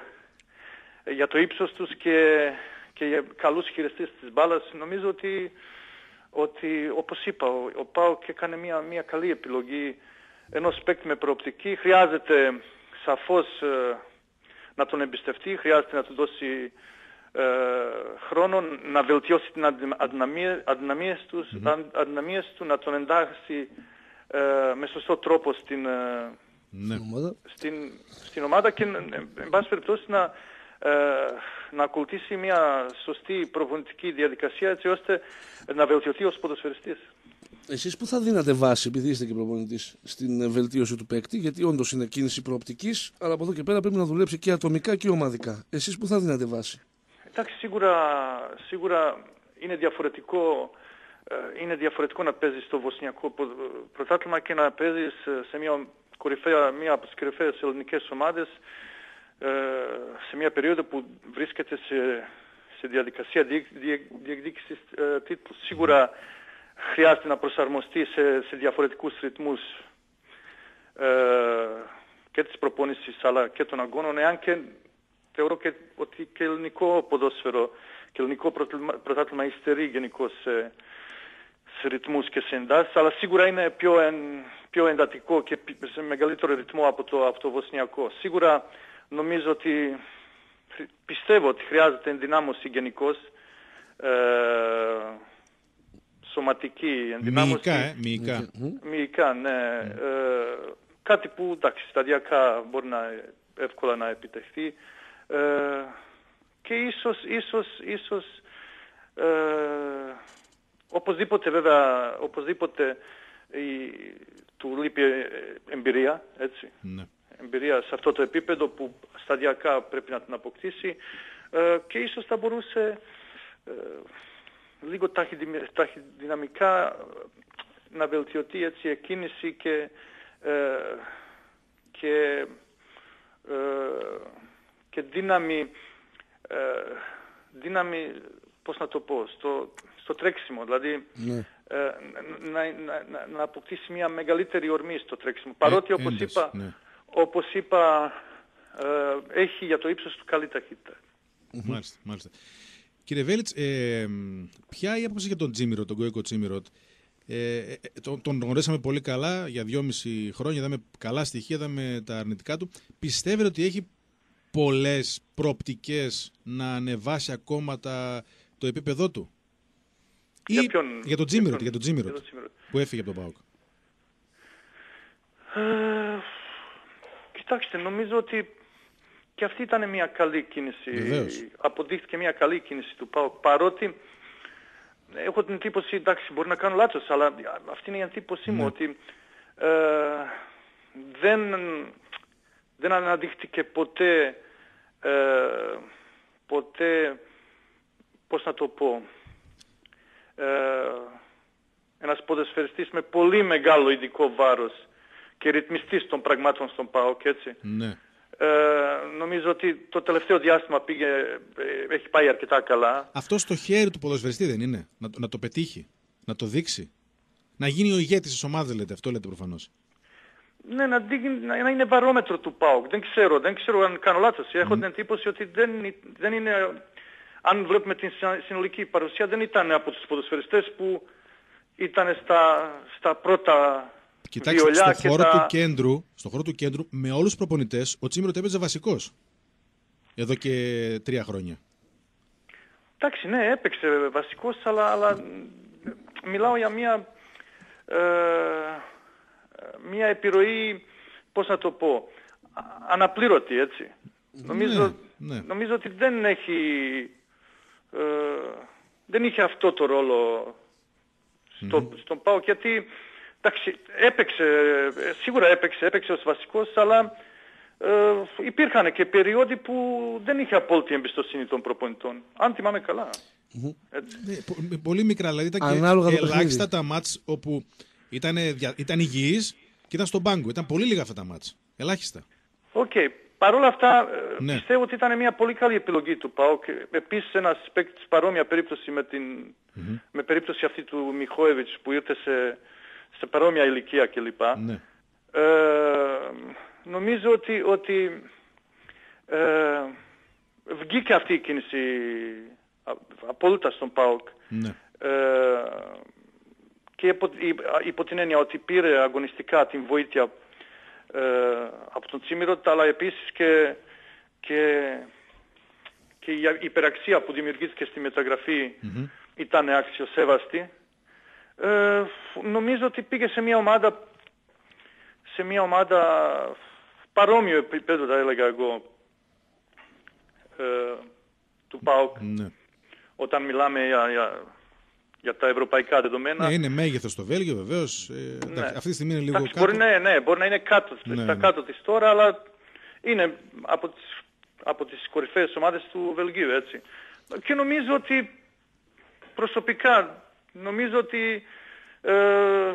για το ύψος τους και, και για καλούς χειριστές της μπάλας. Νομίζω ότι, ότι όπως είπα, ο, ο Πάοκ έκανε μια, μια καλή επιλογή ενός παίκτη με προοπτική. Χρειάζεται σαφώς ε, να τον εμπιστευτεί, χρειάζεται να του δώσει ε, χρόνο να βελτιώσει την αδυναμία, αδυναμίες, τους, mm-hmm. αδυναμίες του, να τον εντάξει ε, με σωστό τρόπο στην, ε, Ναι. Ομάδα. στην, στην ομάδα και, ε, εν πάση περιπτώσει, να, ε, να ακολουθήσει μια σωστή προπονητική διαδικασία έτσι ώστε να βελτιωθεί ως ποδοσφαιριστής. Εσείς που θα δίνατε βάση, επειδή είστε και προπονητής, στην ε, βελτίωση του παίκτη, γιατί όντως είναι κίνηση προοπτικής, αλλά από εδώ και πέρα πρέπει να δουλέψει και ατομικά και ομαδικά. Εσείς που θα δίνατε βάση; Εντάξει, σίγουρα, σίγουρα είναι διαφορετικό, ε, είναι διαφορετικό να παίζεις στο βοσνιακό πο- πρωτάθλημα και να παίζεις ε, σε μια, κορυφαία, μια από τις κορυφαίες ελληνικές ομάδες ε, σε μια περίοδο που βρίσκεται σε, σε διαδικασία διεκ- διεκ- διεκδίκησης ε, τίτλου. Σίγουρα χρειάζεται να προσαρμοστεί σε, σε διαφορετικούς ρυθμούς ε, και της προπόνησης αλλά και των αγώνων, εάν και θεωρώ και ότι και ελληνικό ποδόσφαιρο και ελληνικό πρωτάθλημα- πρωτάθλημα υστερεί γενικώς σε, σε ρυθμούς και σε εντάσεις, αλλά σίγουρα είναι πιο, εν, πιο εντατικό και πι- σε μεγαλύτερο ρυθμό από το, από το βοσνιακό. Σίγουρα νομίζω ότι χρ- πιστεύω ότι χρειάζεται ενδυνάμωση γενικώς ε, σωματική ενδυνάμωση. Μυϊκά, ε, μυϊκά. Μυϊκά, ναι. Ε, κάτι που εντάξει, σταδιακά μπορεί να εύκολα να επιτευχθεί. Ε, και ίσως, ίσως, ίσως ε, οπωσδήποτε βέβαια, οπωσδήποτε η, του λείπει ε, εμπειρία, έτσι. Ναι. Εμπειρία σε αυτό το επίπεδο που σταδιακά πρέπει να την αποκτήσει ε, και ίσως θα μπορούσε ε, λίγο ταχυδημι- ταχυδυναμικά ε, να βελτιωθεί έτσι η εκκίνηση και, ε, και, ε, και δύναμη, ε, δύναμη, πώς να το πω, στο, στο τρέξιμο, δηλαδή Ναι. ε, να, να, να, να αποκτήσει μια μεγαλύτερη ορμή στο τρέξιμο. Παρότι Ε, όπως ένταση, είπα, ναι. Όπως είπα ε, έχει για το ύψος του καλή ταχύτητα. Μάλιστα, μάλιστα. Κύριε Βέλιτς, ε, μ, ποια η άποψη για τον Τζίμιρο, τον Κόικο Τζίμιρο. Ε, ε, τον, τον γνωρίσαμε πολύ καλά για δυόμιση χρόνια, είδαμε καλά στοιχεία, είδαμε τα αρνητικά του. Πιστεύετε ότι έχει πολλές προοπτικές να ανεβάσει ακόμα τα, το επίπεδό του; Για Ή ποιον- για τον για Τζίμιρο, ποιον- για τον Τζίμιρο για τον Τζίμιρο. που έφυγε από τον ΠΑΟΚ. Ε, κοιτάξτε, νομίζω ότι και αυτή ήταν μια καλή κίνηση. Βεβαίως. Αποδείχθηκε μια καλή κίνηση του ΠΑΟΚ. Παρότι έχω την εντύπωση, εντάξει, μπορεί να κάνω λάθος, αλλά αυτή είναι η εντύπωσή μου, ότι ε, δεν, δεν αναδείχθηκε ποτέ, ε, ποτέ, πώς να το πω, ε, ένας ποδοσφαιριστής με πολύ μεγάλο ειδικό βάρος και ρυθμιστής των πραγμάτων στον ΠΑΟΚ, έτσι. Ναι. Ε, νομίζω ότι το τελευταίο διάστημα πήγε, ε, έχει πάει αρκετά καλά. Αυτό στο χέρι του ποδοσφαιριστή δεν είναι, να, το- να το πετύχει, να το δείξει; Να γίνει ο ηγέτης της ομάδας λέτε, αυτό λέτε προφανώς. Ναι, να, δείχνει- να να είναι βαρόμετρο του ΠΑΟΚ. Δεν ξέρω, δεν ξέρω αν κάνω λάθος. Έχω την εντύπωση ότι δεν, είναι- δεν είναι... Αν βλέπουμε την συνα- συνολική παρουσία, δεν ήταν από τους ποδοσφαιριστές που ήταν στα, στα πρώτα Κοιτάξτε, βιολιά στο και χώρο, τα... του κέντρου, στο χώρο του κέντρου, με όλους τους προπονητές, ο Τσίμιρο το έπαιζε βασικός. Εδώ και τρία χρόνια. Εντάξει, ναι, έπαιξε βασικός, αλλά, αλλά μ, μιλάω για μια, ε, μια επιρροή, πώς να το πω, α- αναπλήρωτη, έτσι. Νομίζω, ναι. νομίζω ότι δεν έχει, ε, δεν είχε αυτό το ρόλο στο, στον ΠΑΟΚ, γιατί, εντάξει, έπαιξε, ε, σίγουρα έπαιξε, έπαιξε ως βασικός, αλλά ε, υπήρχαν και περίοδοι που δεν είχε απόλυτη εμπιστοσύνη των προπονητών. Αν θυμάμαι καλά. Έτσι. Ναι, πο- με πολύ μικρά, δηλαδή ήταν Ανάλογα και το ελάχιστα παιχνίδι. τα ματς όπου ήταν, δια- ήταν υγιής και ήταν στον πάγκο. Ήταν πολύ λίγα αυτά τα ματς. Ελάχιστα. Οκ. Παρ' όλα αυτά ε, Ναι. πιστεύω ότι ήταν μια πολύ καλή επιλογή του ΠΑΟΚ. Επίσης ένας παίκτης παρόμοια περίπτωση με, την, με περίπτωση αυτή του Μιχόεβιτς που ήρθε σε, σε παρόμοια ηλικία κλπ. Ναι. Ε, νομίζω ότι, ότι ε, βγήκε αυτή η κίνηση α- απόλυτα στον ΠΑΟΚ. ναι. Ε, και υπό, υ- υπό την έννοια ότι πήρε αγωνιστικά την βοήθεια ε, από τον Τσίμηρο, αλλά επίσης και, και, και η υπεραξία που δημιουργήθηκε στη μεταγραφή ήταν αξιοσέβαστη. Ε, νομίζω ότι πήγε σε μια ομάδα σε μια ομάδα παρόμοιο επίπεδο θα έλεγα εγώ ε, του ΠΑΟΚ Ναι. όταν μιλάμε για, για, για τα ευρωπαϊκά δεδομένα. ναι, είναι μέγεθος το Βέλγιο βεβαίως. Ε, εντάξει, αυτή τη στιγμή είναι λίγο Εντάξει, κάτω. μπορεί, ναι, ναι, μπορεί να είναι κάτω, Ναι, στα ναι. κάτω της τώρα, αλλά είναι από τις, από τις κορυφαίες ομάδες του Βελγίου, έτσι. Και νομίζω ότι προσωπικά, νομίζω ότι ε,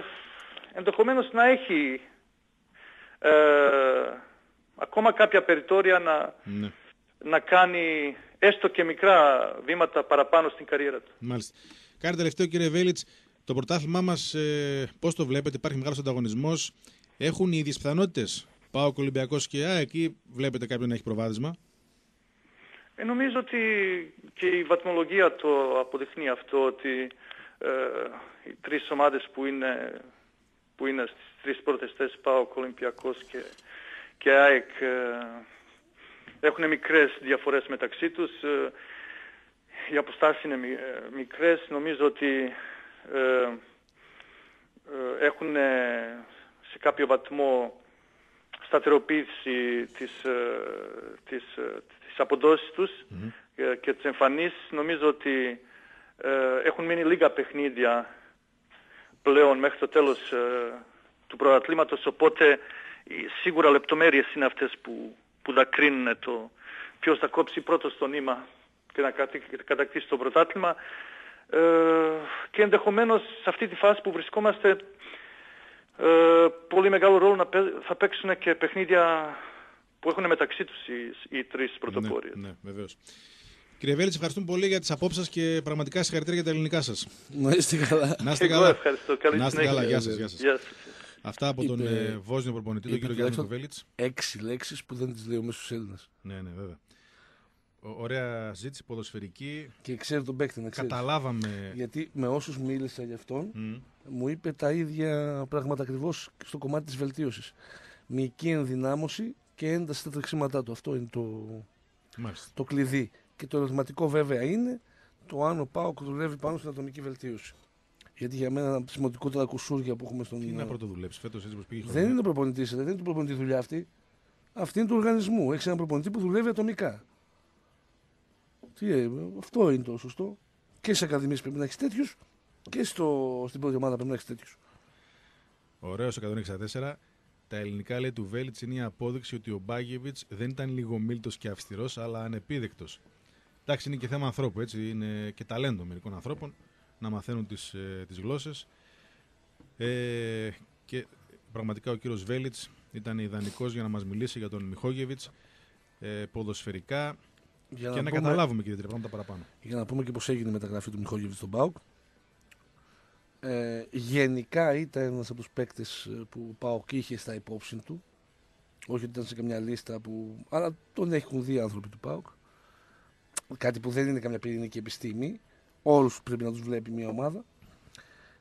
ενδεχομένως να έχει ε, ακόμα κάποια περιθώρια να, Ναι. να κάνει έστω και μικρά βήματα παραπάνω στην καριέρα του. Μάλιστα. Κάτι τελευταίο, κύριε Βέλιτς, το πρωτάθλημά μας, ε, πώς το βλέπετε, υπάρχει μεγάλος ανταγωνισμός. Έχουν οι ίδιες πιθανότητες; Πάω Ολυμπιακός και Α, εκεί βλέπετε κάποιον να έχει προβάδισμα; Ε, νομίζω ότι και η βαθμολογία το αποδειχνεί αυτό ότι ε, οι τρεις ομάδες που είναι, που είναι στις τρεις πρώτες θέσεις ΠΑΟΚ, Ολυμπιακός και, και ΑΕΚ ε, έχουν μικρές διαφορές μεταξύ τους. Ε, οι αποστάσεις είναι μι- ε, μικρές. Νομίζω ότι ε, ε, έχουν ε, σε κάποιο βαθμό σταθεροποίηση της, ε, της, ε, της αποδόσης τους ε, και της εμφανίσεις. Νομίζω ότι ε, έχουν μείνει λίγα παιχνίδια πλέον μέχρι το τέλος ε, του πρωταθλήματος, οπότε ε, σίγουρα λεπτομέρειες είναι αυτές που, που θα κρίνουν το ποιος θα κόψει πρώτος στο νήμα και να κατα- κατακτήσει το πρωτάθλημα. Ε, και ενδεχομένως σε αυτή τη φάση που βρισκόμαστε ε, πολύ μεγάλο ρόλο να παί- θα παίξουν και παιχνίδια που έχουν μεταξύ τους οι, οι τρεις πρωτοπόρειες. Ναι, ναι βεβαίως. Κύριε Βέλιτ, ευχαριστούμε πολύ για τις απόψεις σας και πραγματικά συγχαρητήρια για τα ελληνικά σας. Να είστε καλά. Να είστε Εγώ καλά. ευχαριστώ. Καλή Να είστε συνέχεια. καλά. Γεια σας. Γεια σας. Γεια σας. Αυτά από τον Είπε- ε, Βόσνιο προπονητή, τον είπε κύριο Γιάννη τουλάχιστον- Βέλιτ. Έξι λέξεις που δεν τις λέει ο μέσος Έλληνας. Ναι, ναι, βέβαια. Ο- Ωραία ζήτηση, ποδοσφαιρική. Και ξέρει τον παίκτη να ξέρεις. Καταλάβαμε. Γιατί με όσους μίλησα γι' αυτόν, Μμ. μου είπε τα ίδια πράγματα ακριβώς στο κομμάτι της βελτίωσης. Μυϊκή ενδυνάμωση και ένταση στα τρεξίματά του. Αυτό είναι το, Μάλιστα. το κλειδί. Και το ερωτηματικό βέβαια είναι το αν ο Πάοκ δουλεύει πάνω στην ατομική βελτίωση. Γιατί για μένα ένα από τα σημαντικότερα κουσούρια που έχουμε στον. Τι να πρωτοδουλέψει φέτος έτσι πω πήγε η Δεν χρονιά. είναι ο προπονητής, δεν είναι του προπονητή δουλειά αυτή. Αυτή είναι του οργανισμού. Έχει έναν προπονητή που δουλεύει ατομικά. Τι, ε, αυτό είναι το σωστό. Και στι ακαδημίες πρέπει να έχεις τέτοιους και στο, στην πρώτη ομάδα πρέπει να έχεις τέτοιους. Ωραίο 164. Τα ελληνικά λέει του Βέλιτς είναι η απόδειξη ότι ο Μπάγεβιτ δεν ήταν λίγο μίλτος και αυστηρός, αλλά ανεπίδεκτος. Εντάξει, είναι και θέμα ανθρώπου, έτσι. Είναι και ταλέντο μερικών ανθρώπων να μαθαίνουν τις τις γλώσσες. Ε, και πραγματικά ο κύριος Βέλιτς ήταν ιδανικός για να μας μιλήσει για τον Μιχόγεβιτς ε, ποδοσφαιρικά Για και να πούμε, καταλάβουμε και δύο πράγματα παραπάνω. για να πούμε και πώς έγινε η μεταγραφή του Μιχόγεβιτς στον Πάουκ. Ε, γενικά ήταν ένας από τους παίκτες που ο Πάουκ είχε στα υπόψη του. Όχι ότι ήταν σε καμιά λίστα που. Αλλά τον έχουν δει οι άνθρωποι του Πάουκ. Κάτι που δεν είναι καμιά πυρηνική επιστήμη. Όλους πρέπει να τους βλέπει μια ομάδα.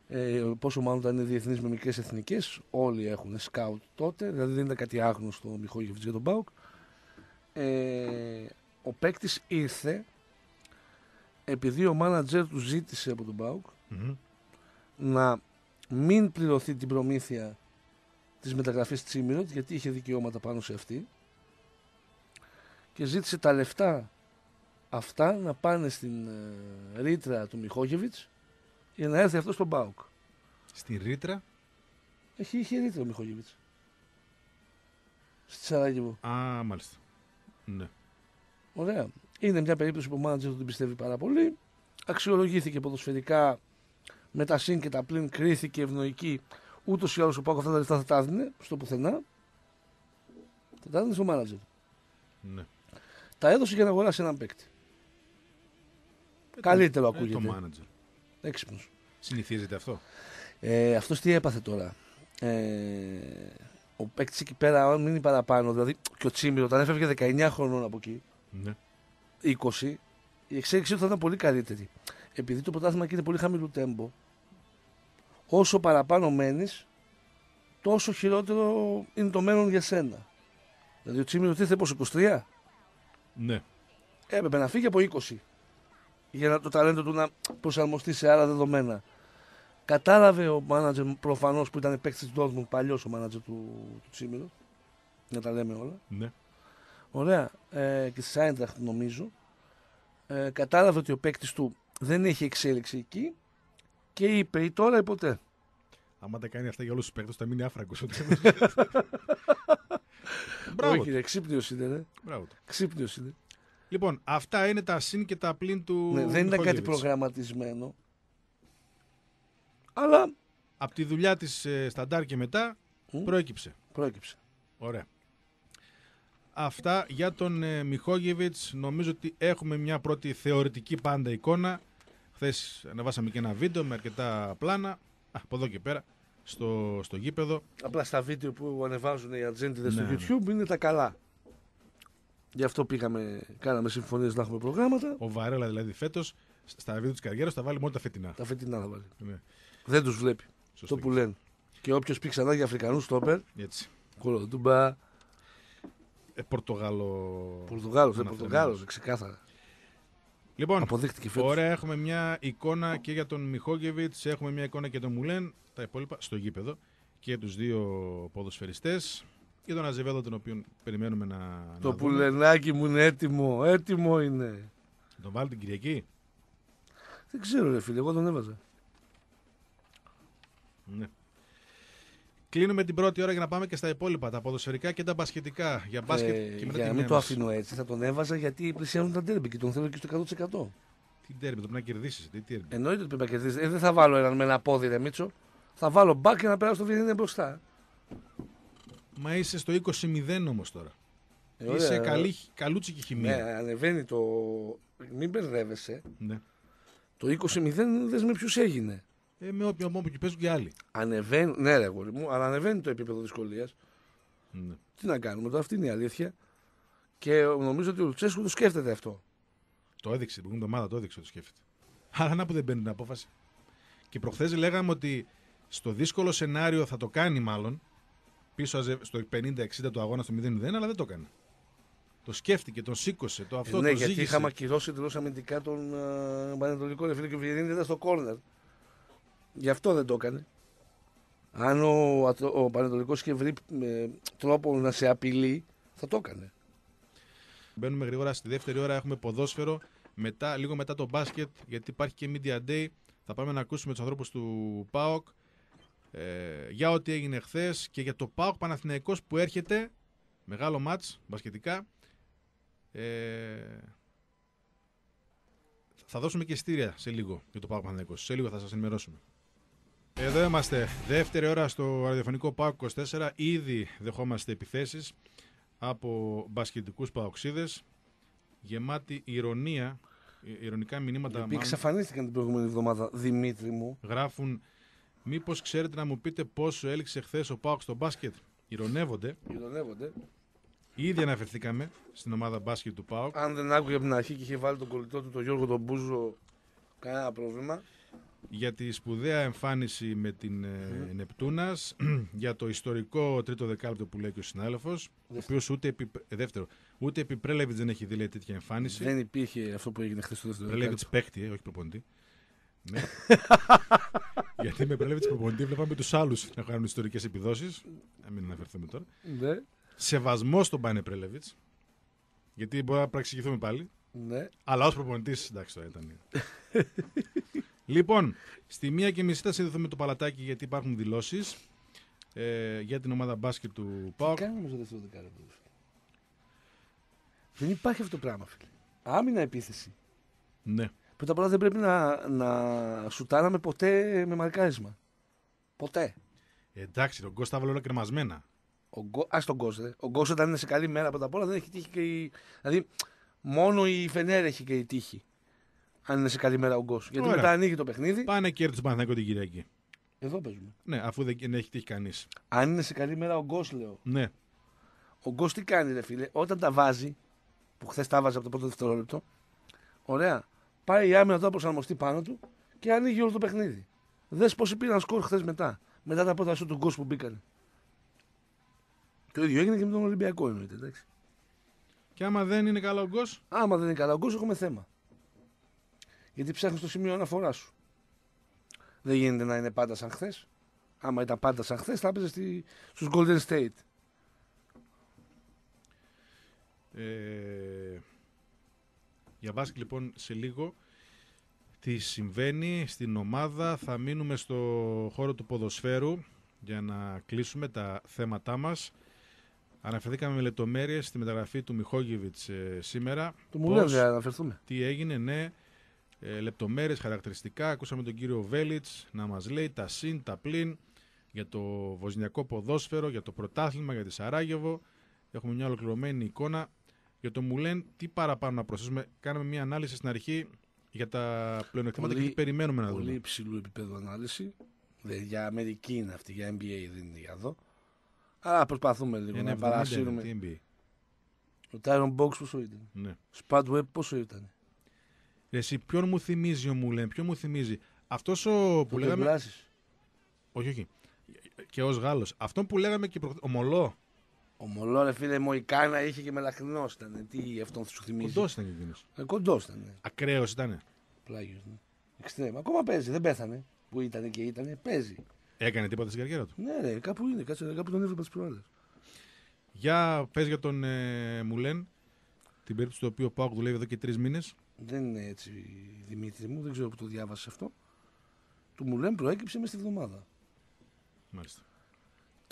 Ε, πόσο μάλλον όταν είναι διεθνείς με μικρές εθνικές, όλοι έχουν σκάουτ τότε. Δηλαδή δεν ήταν κάτι άγνωστο ο Μιχόγεβιτς για τον Πάουκ. Ε, ο παίκτης ήρθε επειδή ο μάνατζερ του ζήτησε από τον Πάουκ Μμμ. να μην πληρωθεί την προμήθεια της μεταγραφής Τσίμιροτ γιατί είχε δικαιώματα πάνω σε αυτή και ζήτησε τα λεφτά αυτά να πάνε στην ε, ρήτρα του Μιχόγεβιτς για να έρθει αυτός στον Πάουκ. Στη ρήτρα; Έχει, είχε ρήτρα ο Μιχόγεβιτς. Στη Σαράγεβο. Α, μάλιστα. Ναι. Ωραία. Είναι μια περίπτωση που ο μάνατζερ του την πιστεύει πάρα πολύ. Αξιολογήθηκε ποδοσφαιρικά με τα συν και τα πλην, κρίθηκε ευνοϊκή. Ούτως ή άλλως ο Πάκο αυτά τα λεφτά θα τα έδινε στο πουθενά. Θα τα έδινε στο μάνατζερ. ναι. Τα έδωσε για να αγοράσει έναν παίκτη. Καλύτερο Ε, ακούγεται. το μάνατζερ. Έξυπνος. Συνηθίζεται αυτό. Ε, Αυτός τι έπαθε τώρα; Ε, ο παίκτης εκεί πέρα, αν μείνει παραπάνω, δηλαδή και ο Τσίμιρο, όταν έφευγε 19 χρονών από εκεί, Ναι. 20, η εξέλιξή του θα ήταν πολύ καλύτερη. Επειδή το πρωτάθλημα εκεί είναι πολύ χαμηλού τέμπο, όσο παραπάνω μένεις, τόσο χειρότερο είναι το μέλλον για σένα. Δηλαδή ο Τσίμιρος τι ήθελε πόσο, 23. ναι. Έπρεπε να φύγει από 20 για να το ταλέντο του να προσαρμοστεί σε άλλα δεδομένα. Κατάλαβε ο μάνατζερ προφανώς που ήταν παίκτης της Dortmund, παλιός ο μάνατζερ του, του Τσίμηρο. Να τα λέμε όλα. Ναι. Ωραία. Ε, και στη Άιντραχτ νομίζω. Ε, κατάλαβε ότι ο παίκτης του δεν έχει εξέλιξη εκεί και είπε ή τώρα ή ποτέ. Άμα τα κάνει αυτά για όλους τους παίκτες, θα μείνει άφραγκος. Μπράβο. Όχι, ρε, ξύπνιος είναι, ρε. Μπράβο. του. Ξύπνιος είναι. Λοιπόν, αυτά είναι τα συν και τα πλήν του. Ναι, δεν ήταν κάτι Μιχόγεβιτς. προγραμματισμένο. Αλλά Από τη δουλειά της ε, Σταντάρ και μετά Μμ. προέκυψε. πρόκειψε. Ωραία. Αυτά για τον ε, Μιχόγεβιτς. Νομίζω ότι έχουμε μια πρώτη θεωρητική πάντα εικόνα. Χθες ανεβάσαμε και ένα βίντεο με αρκετά πλάνα. Α, από εδώ και πέρα, στο, στο γήπεδο. Απλά στα βίντεο που ανεβάζουν οι ατζέντιδες Ναι, στο YouTube είναι τα καλά. Γι' αυτό πήγαμε, κάναμε συμφωνίες να έχουμε προγράμματα. Ο Βαρέλα δηλαδή φέτος, στα βίντεο της καριέρας, θα βάλει μόνο τα φετινά. Τα φετινά θα βάλει. Ναι, Δεν τους βλέπει. σωστό. Το που λένε. Και όποιος πει ξανά για Αφρικανούς στόπερ, Έτσι. κολοτούμπα, Ε, Πορτογάλο. Πορτογάλος, ε, Αναφερμένος. Πορτογάλος, ξεκάθαρα. Λοιπόν, Αποδείχτηκε φέτος. ωραία, έχουμε μια εικόνα και για τον Μιχόγεβιτς, έχουμε μια εικόνα και για τον Μουλέν, τα υπόλοιπα στο γήπεδο και για τους δύο ποδοσφαιριστές. Και τον Αζεβέδο, τον οποίο περιμένουμε να. Το να δούμε. πουλενάκι μου είναι έτοιμο, έτοιμο είναι. Τον βάλει την Κυριακή; Δεν ξέρω ρε φίλε, εγώ τον έβαζα. Ναι. Κλείνουμε την πρώτη ώρα για να πάμε και στα υπόλοιπα, τα ποδοσφαιρικά και τα μπασκετικά. Για μπάσκετ Ε, και μετά για τη να μην μία το μας. αφήνω έτσι, θα τον έβαζα γιατί πλησιάζουν τα τέρμπι και τον θέλω και στο 100%. Τι τέρμι, το πρέπει να κερδίσεις. Τι τέρμι. Εννοείται ότι πρέπει να κερδίσεις. Ε, δεν θα βάλω έναν με ένα πόδι, ρε Μίτσο. Θα βάλω μπακ και να περάσω το Βιενίνε μπροστά. Μα είσαι στο 20-0 όμως τώρα. Ε, ωραία. είσαι καλή, καλούτσικη Ναι, χημεία. ανεβαίνει το. Μην μπερδεύεσαι. Ναι. Το 20-0 δες με ποιους έγινε. Ε, με όποιον μόνο που παίζουν και άλλοι. Ανεβαίνει, ναι, ρε αγόρι μου, αλλά ανεβαίνει το επίπεδο δυσκολίας. Ναι. Τι να κάνουμε τώρα, αυτή είναι η αλήθεια. Και νομίζω ότι ο Λουτσέσκου το σκέφτεται αυτό. Το έδειξε, την προηγούμενη εβδομάδα το έδειξε ότι σκέφτεται. Αλλά να που δεν παίρνει την απόφαση. Και προχθές λέγαμε ότι στο δύσκολο σενάριο θα το κάνει μάλλον πίσω αζε- στο 50-60 του αγώνα στο 0-0, αλλά δεν το έκανε. Το σκέφτηκε, τον σήκωσε, το αυτό Ε, ναι, το γιατί ζήγησε. είχαμε ακυρώσει εντελώ αμυντικά τον uh, Πανετολικό ρε φίλε και ο Βιερίνη ήταν στο κόρνερ. Γι' αυτό δεν το έκανε. Αν ο, Ατρο- ο Πανετολικός είχε βρει ε, τρόπο να σε απειλεί, θα το έκανε. Μπαίνουμε γρήγορα στη δεύτερη ώρα, έχουμε ποδόσφαιρο. Μετά, λίγο μετά το μπάσκετ, γιατί υπάρχει και Media Day. Θα πάμε να ακούσουμε τους ανθρώπους του ΠΑΟΚ ε, για ό,τι έγινε χθες και για το ΠΑΟΚ Παναθηναϊκός που έρχεται. Μεγάλο μάτς, μπασκετικά. Ε, θα δώσουμε και στήρια σε λίγο για το ΠΑΟΚ Παναθηναϊκός. Σε λίγο θα σας ενημερώσουμε. Εδώ είμαστε. Δεύτερη ώρα στο ραδιοφωνικό ΠΑΟΚ 24. Ήδη δεχόμαστε επιθέσεις από μπασκετικούς παοξίδες γεμάτη ηρωνία, ε, ηρωνικά μηνύματα Οι οποίοι μάλλον, εξαφανίστηκαν την προηγούμενη εβδομάδα, Δημήτρη μου. γράφουν μήπως ξέρετε να μου πείτε πόσο έληξε χθες ο Πάοκ στο μπάσκετ; Ηρωνεύονται. Ηρωνεύονται. Ήδη αναφερθήκαμε στην ομάδα μπάσκετ του ΠΑΟΚ. Αν δεν άκουγε από την αρχή και είχε βάλει τον κολλητό του, τον Γιώργο τον Μπούζο, κανένα πρόβλημα. για τη σπουδαία εμφάνιση με την ε, Νεπτούνας, για το ιστορικό τρίτο δεκάλεπτο που λέει και ο συνάδελφος, ο οποίος ούτε επί, ε, δεύτερο, ούτε επί Πρέλεβιτς δεν έχει δει λέει, τέτοια εμφάνιση. Δεν υπήρχε αυτό που έγινε χθες στο δεύτερο Πρέλεβιτς δεκάλεπτο. παίχτη, ε, όχι προπονητή. ναι. Γιατί με Πρέλεβιτς προπονητή βλέπαμε τους άλλους να κάνουν ιστορικές επιδόσεις. Να μην αναφερθούμε τώρα. Ναι, Σεβασμός στον Πάνε Πρέλεβιτς. Γιατί μπορεί να παραξηγηθούμε πάλι. ναι. Αλλά ως προπονητής, εντάξει τώρα ήταν. λοιπόν, στη μία και μισή θα συνδεθούμε το παλατάκι γιατί υπάρχουν δηλώσεις ε, για την ομάδα μπάσκετ του Τι ΠΑΟΚ. κάνει όμω το δεύτερο δεκάλεπτο. ρε φίλε; Δεν υπάρχει αυτό το πράγμα, φίλε. Άμυνα επίθεση. Ναι. Πρώτα απ' όλα δεν πρέπει να, να σουτάραμε ποτέ με μαρκάρισμα. Ποτέ. Εντάξει, τον Κώστα βάλε όλα κρεμασμένα. Ο Γκο... Ας τον Γκος, ρε. Ο Γκος όταν είναι σε καλή μέρα πρώτα απ' όλα δεν έχει τύχει και η... Δηλαδή, μόνο η Φενέρ έχει και η τύχη. Αν είναι σε καλή μέρα ο Γκος. Γιατί Ωραία. μετά ανοίγει το παιχνίδι. Πάνε κέρδη του Παναθηναϊκού την Κυριακή. Εδώ παίζουμε. Ναι, αφού δεν δεν έχει τύχει κανείς. Αν είναι σε καλή μέρα ο Γκος, λέω. Ναι. Ο Γκος τι κάνει, ρε φίλε. Όταν τα βάζει, που χθες τα βάζει από το πρώτο δευτερόλεπτο, ωραία. Πάει η άμυνα τώρα προσαρμοστεί πάνω του και ανοίγει όλο το παιχνίδι. Δες πόσοι πήραν σκορ χθες μετά. Μετά τα πρώτα σου του Γκος που μπήκανε. Το ίδιο έγινε και με τον Ολυμπιακό εννοείται. Εντάξει. Και άμα δεν είναι καλά ο Γκος, Άμα δεν είναι καλά ο Γκος, έχουμε θέμα. Γιατί ψάχνεις το σημείο αναφορά σου. Δεν γίνεται να είναι πάντα σαν χθες. Άμα ήταν πάντα σαν χθες, θα έπαιζε στη... στους Golden State. Ε, για μπάσκετ λοιπόν σε λίγο τι συμβαίνει στην ομάδα. Θα μείνουμε στο χώρο του ποδοσφαίρου για να κλείσουμε τα θέματά μας. Αναφερθήκαμε με λεπτομέρειες στη μεταγραφή του Μιχόγεβιτς ε, σήμερα. Του μου λέει να αναφερθούμε. Τι έγινε, ναι. Ε, λεπτομέρειες, χαρακτηριστικά. Ακούσαμε τον κύριο Βέλιτς να μας λέει τα συν, τα πλην για το βοσνιακό ποδόσφαιρο, για το πρωτάθλημα, για τη Σαράγεβο. Έχουμε μια ολοκληρωμένη εικόνα. Για το Μουλέν, τι παραπάνω να προσθέσουμε; Κάναμε μια ανάλυση στην αρχή για τα πλεονεκτήματα και τι περιμένουμε να πολύ δούμε. Πολύ υψηλού επίπεδου ανάλυση. Δεν, για Αμερική είναι αυτή, για NBA δεν είναι για εδώ. Αλλά προσπαθούμε λίγο Είναι να 70, παρασύρουμε. τι NBA. Ο Tyron Box πόσο ήταν; Ναι. Spad Web πόσο ήταν; Ρε, Εσύ, ποιον μου θυμίζει ο Μουλέν, ποιον μου θυμίζει; Αυτός ο που Το λέγαμε. Κεμπλάσης. Όχι, όχι. Και ως Γάλλος. Αυτό που λέγαμε και προ... ο Μολό. Ο Μολό, ρε φίλε, Μοϊκάνα είχε και μελαχρινός ήταν. Τι αυτόν σου θυμίζει; Κοντός ήταν και εκείνος. Ε, κοντός ήταν. Ναι. Ακραίος ήταν. Πλάγιος, ναι. Εξτρέμ. Ακόμα παίζει, δεν πέθανε. Που ήταν και ήταν, παίζει. Έκανε τίποτα στην καριέρα του. Ναι, ρε, κάπου είναι, κάτσε, κάπου τον έβλεπα τι προάλλες. Για πες για τον ε, Μουλέν. Την περίπτωση του οποίου ο Πάουκ δουλεύει εδώ και τρεις μήνες. Δεν είναι έτσι, Δημήτρη μου, δεν ξέρω που το διάβασες αυτό. Του μου λένε προέκυψε μες στη βδομάδα. Μάλιστα.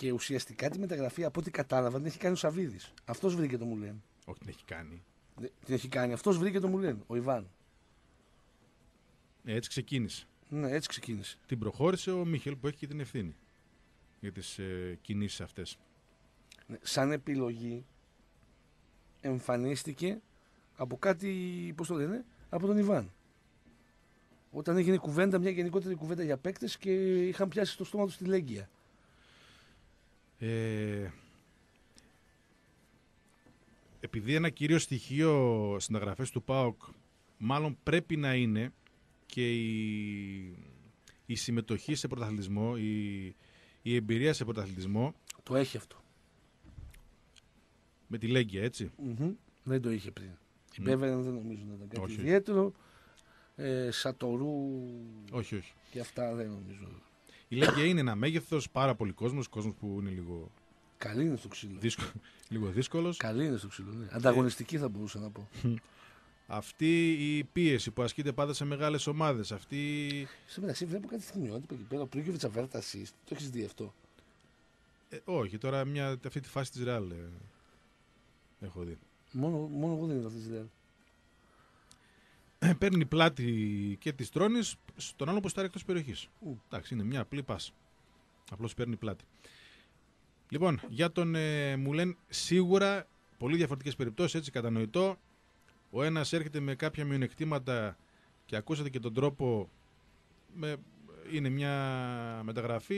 Και ουσιαστικά τη μεταγραφή, από ό,τι κατάλαβα, την έχει κάνει ο Σαββίδης. Αυτός βρήκε το Μουλέν. Όχι, την έχει κάνει. Δε- Την έχει κάνει, αυτός βρήκε το Μουλέν, ο Ιβάν. Ε, έτσι ξεκίνησε. Ναι, έτσι ξεκίνησε. Την προχώρησε ο Μίχελ που έχει και την ευθύνη για τις ε, κινήσεις αυτές. Ναι, σαν επιλογή εμφανίστηκε από κάτι, πώς το λένε, από τον Ιβάν. Όταν έγινε κουβέντα, μια γενικότερη κουβέντα για παίκτες και είχαν πιάσει στο στόμα τους τη Λέγκια. Ε, επειδή ένα κύριο στοιχείο συνταγραφές του ΠΑΟΚ μάλλον πρέπει να είναι και η, η συμμετοχή σε πρωταθλητισμό, η, η εμπειρία σε πρωταθλητισμό Το έχει αυτό. με τη Λέγκια, έτσι. Μμμ. Δεν το είχε πριν. Η Μμ. Μπέβερεν δεν νομίζω να ήταν κάτι Όχι, όχι. ιδιαίτερο. Ε, Σατορού Όχι, όχι. και αυτά δεν νομίζω. Η Λέγκια είναι ένα μέγεθος, πάρα πολύ κόσμος, κόσμος που είναι λίγο, Καλή είναι στο ξύλο. δύσκολο, λίγο δύσκολος. Καλή είναι στο ξύλο. Ναι. Ανταγωνιστική θα μπορούσα να πω. Αυτή η πίεση που ασκείται πάντα σε μεγάλες ομάδες, αυτή Στο μεταξύ βλέπω κάτι στιγμιότυπο εκεί πέρα. Ο Πρίγκοβιτ Αβέρτα assist. Το έχεις δει αυτό; Ε, όχι, τώρα μια, αυτή τη φάση της Ρεάλ ε, έχω δει. Μόνο, μόνο εγώ δεν είδα αυτή τη ιδέα. Παίρνει πλάτη και της τρώνει στον άλλο που está εκτός περιοχής. Ου. Εντάξει, είναι μια απλή πάση. Απλώς παίρνει πλάτη. Λοιπόν, για τον ε, μου λένε σίγουρα πολύ διαφορετικές περιπτώσεις, έτσι κατανοητό. Ο ένας έρχεται με κάποια μειονεκτήματα και ακούσατε και τον τρόπο. Με, είναι μια μεταγραφή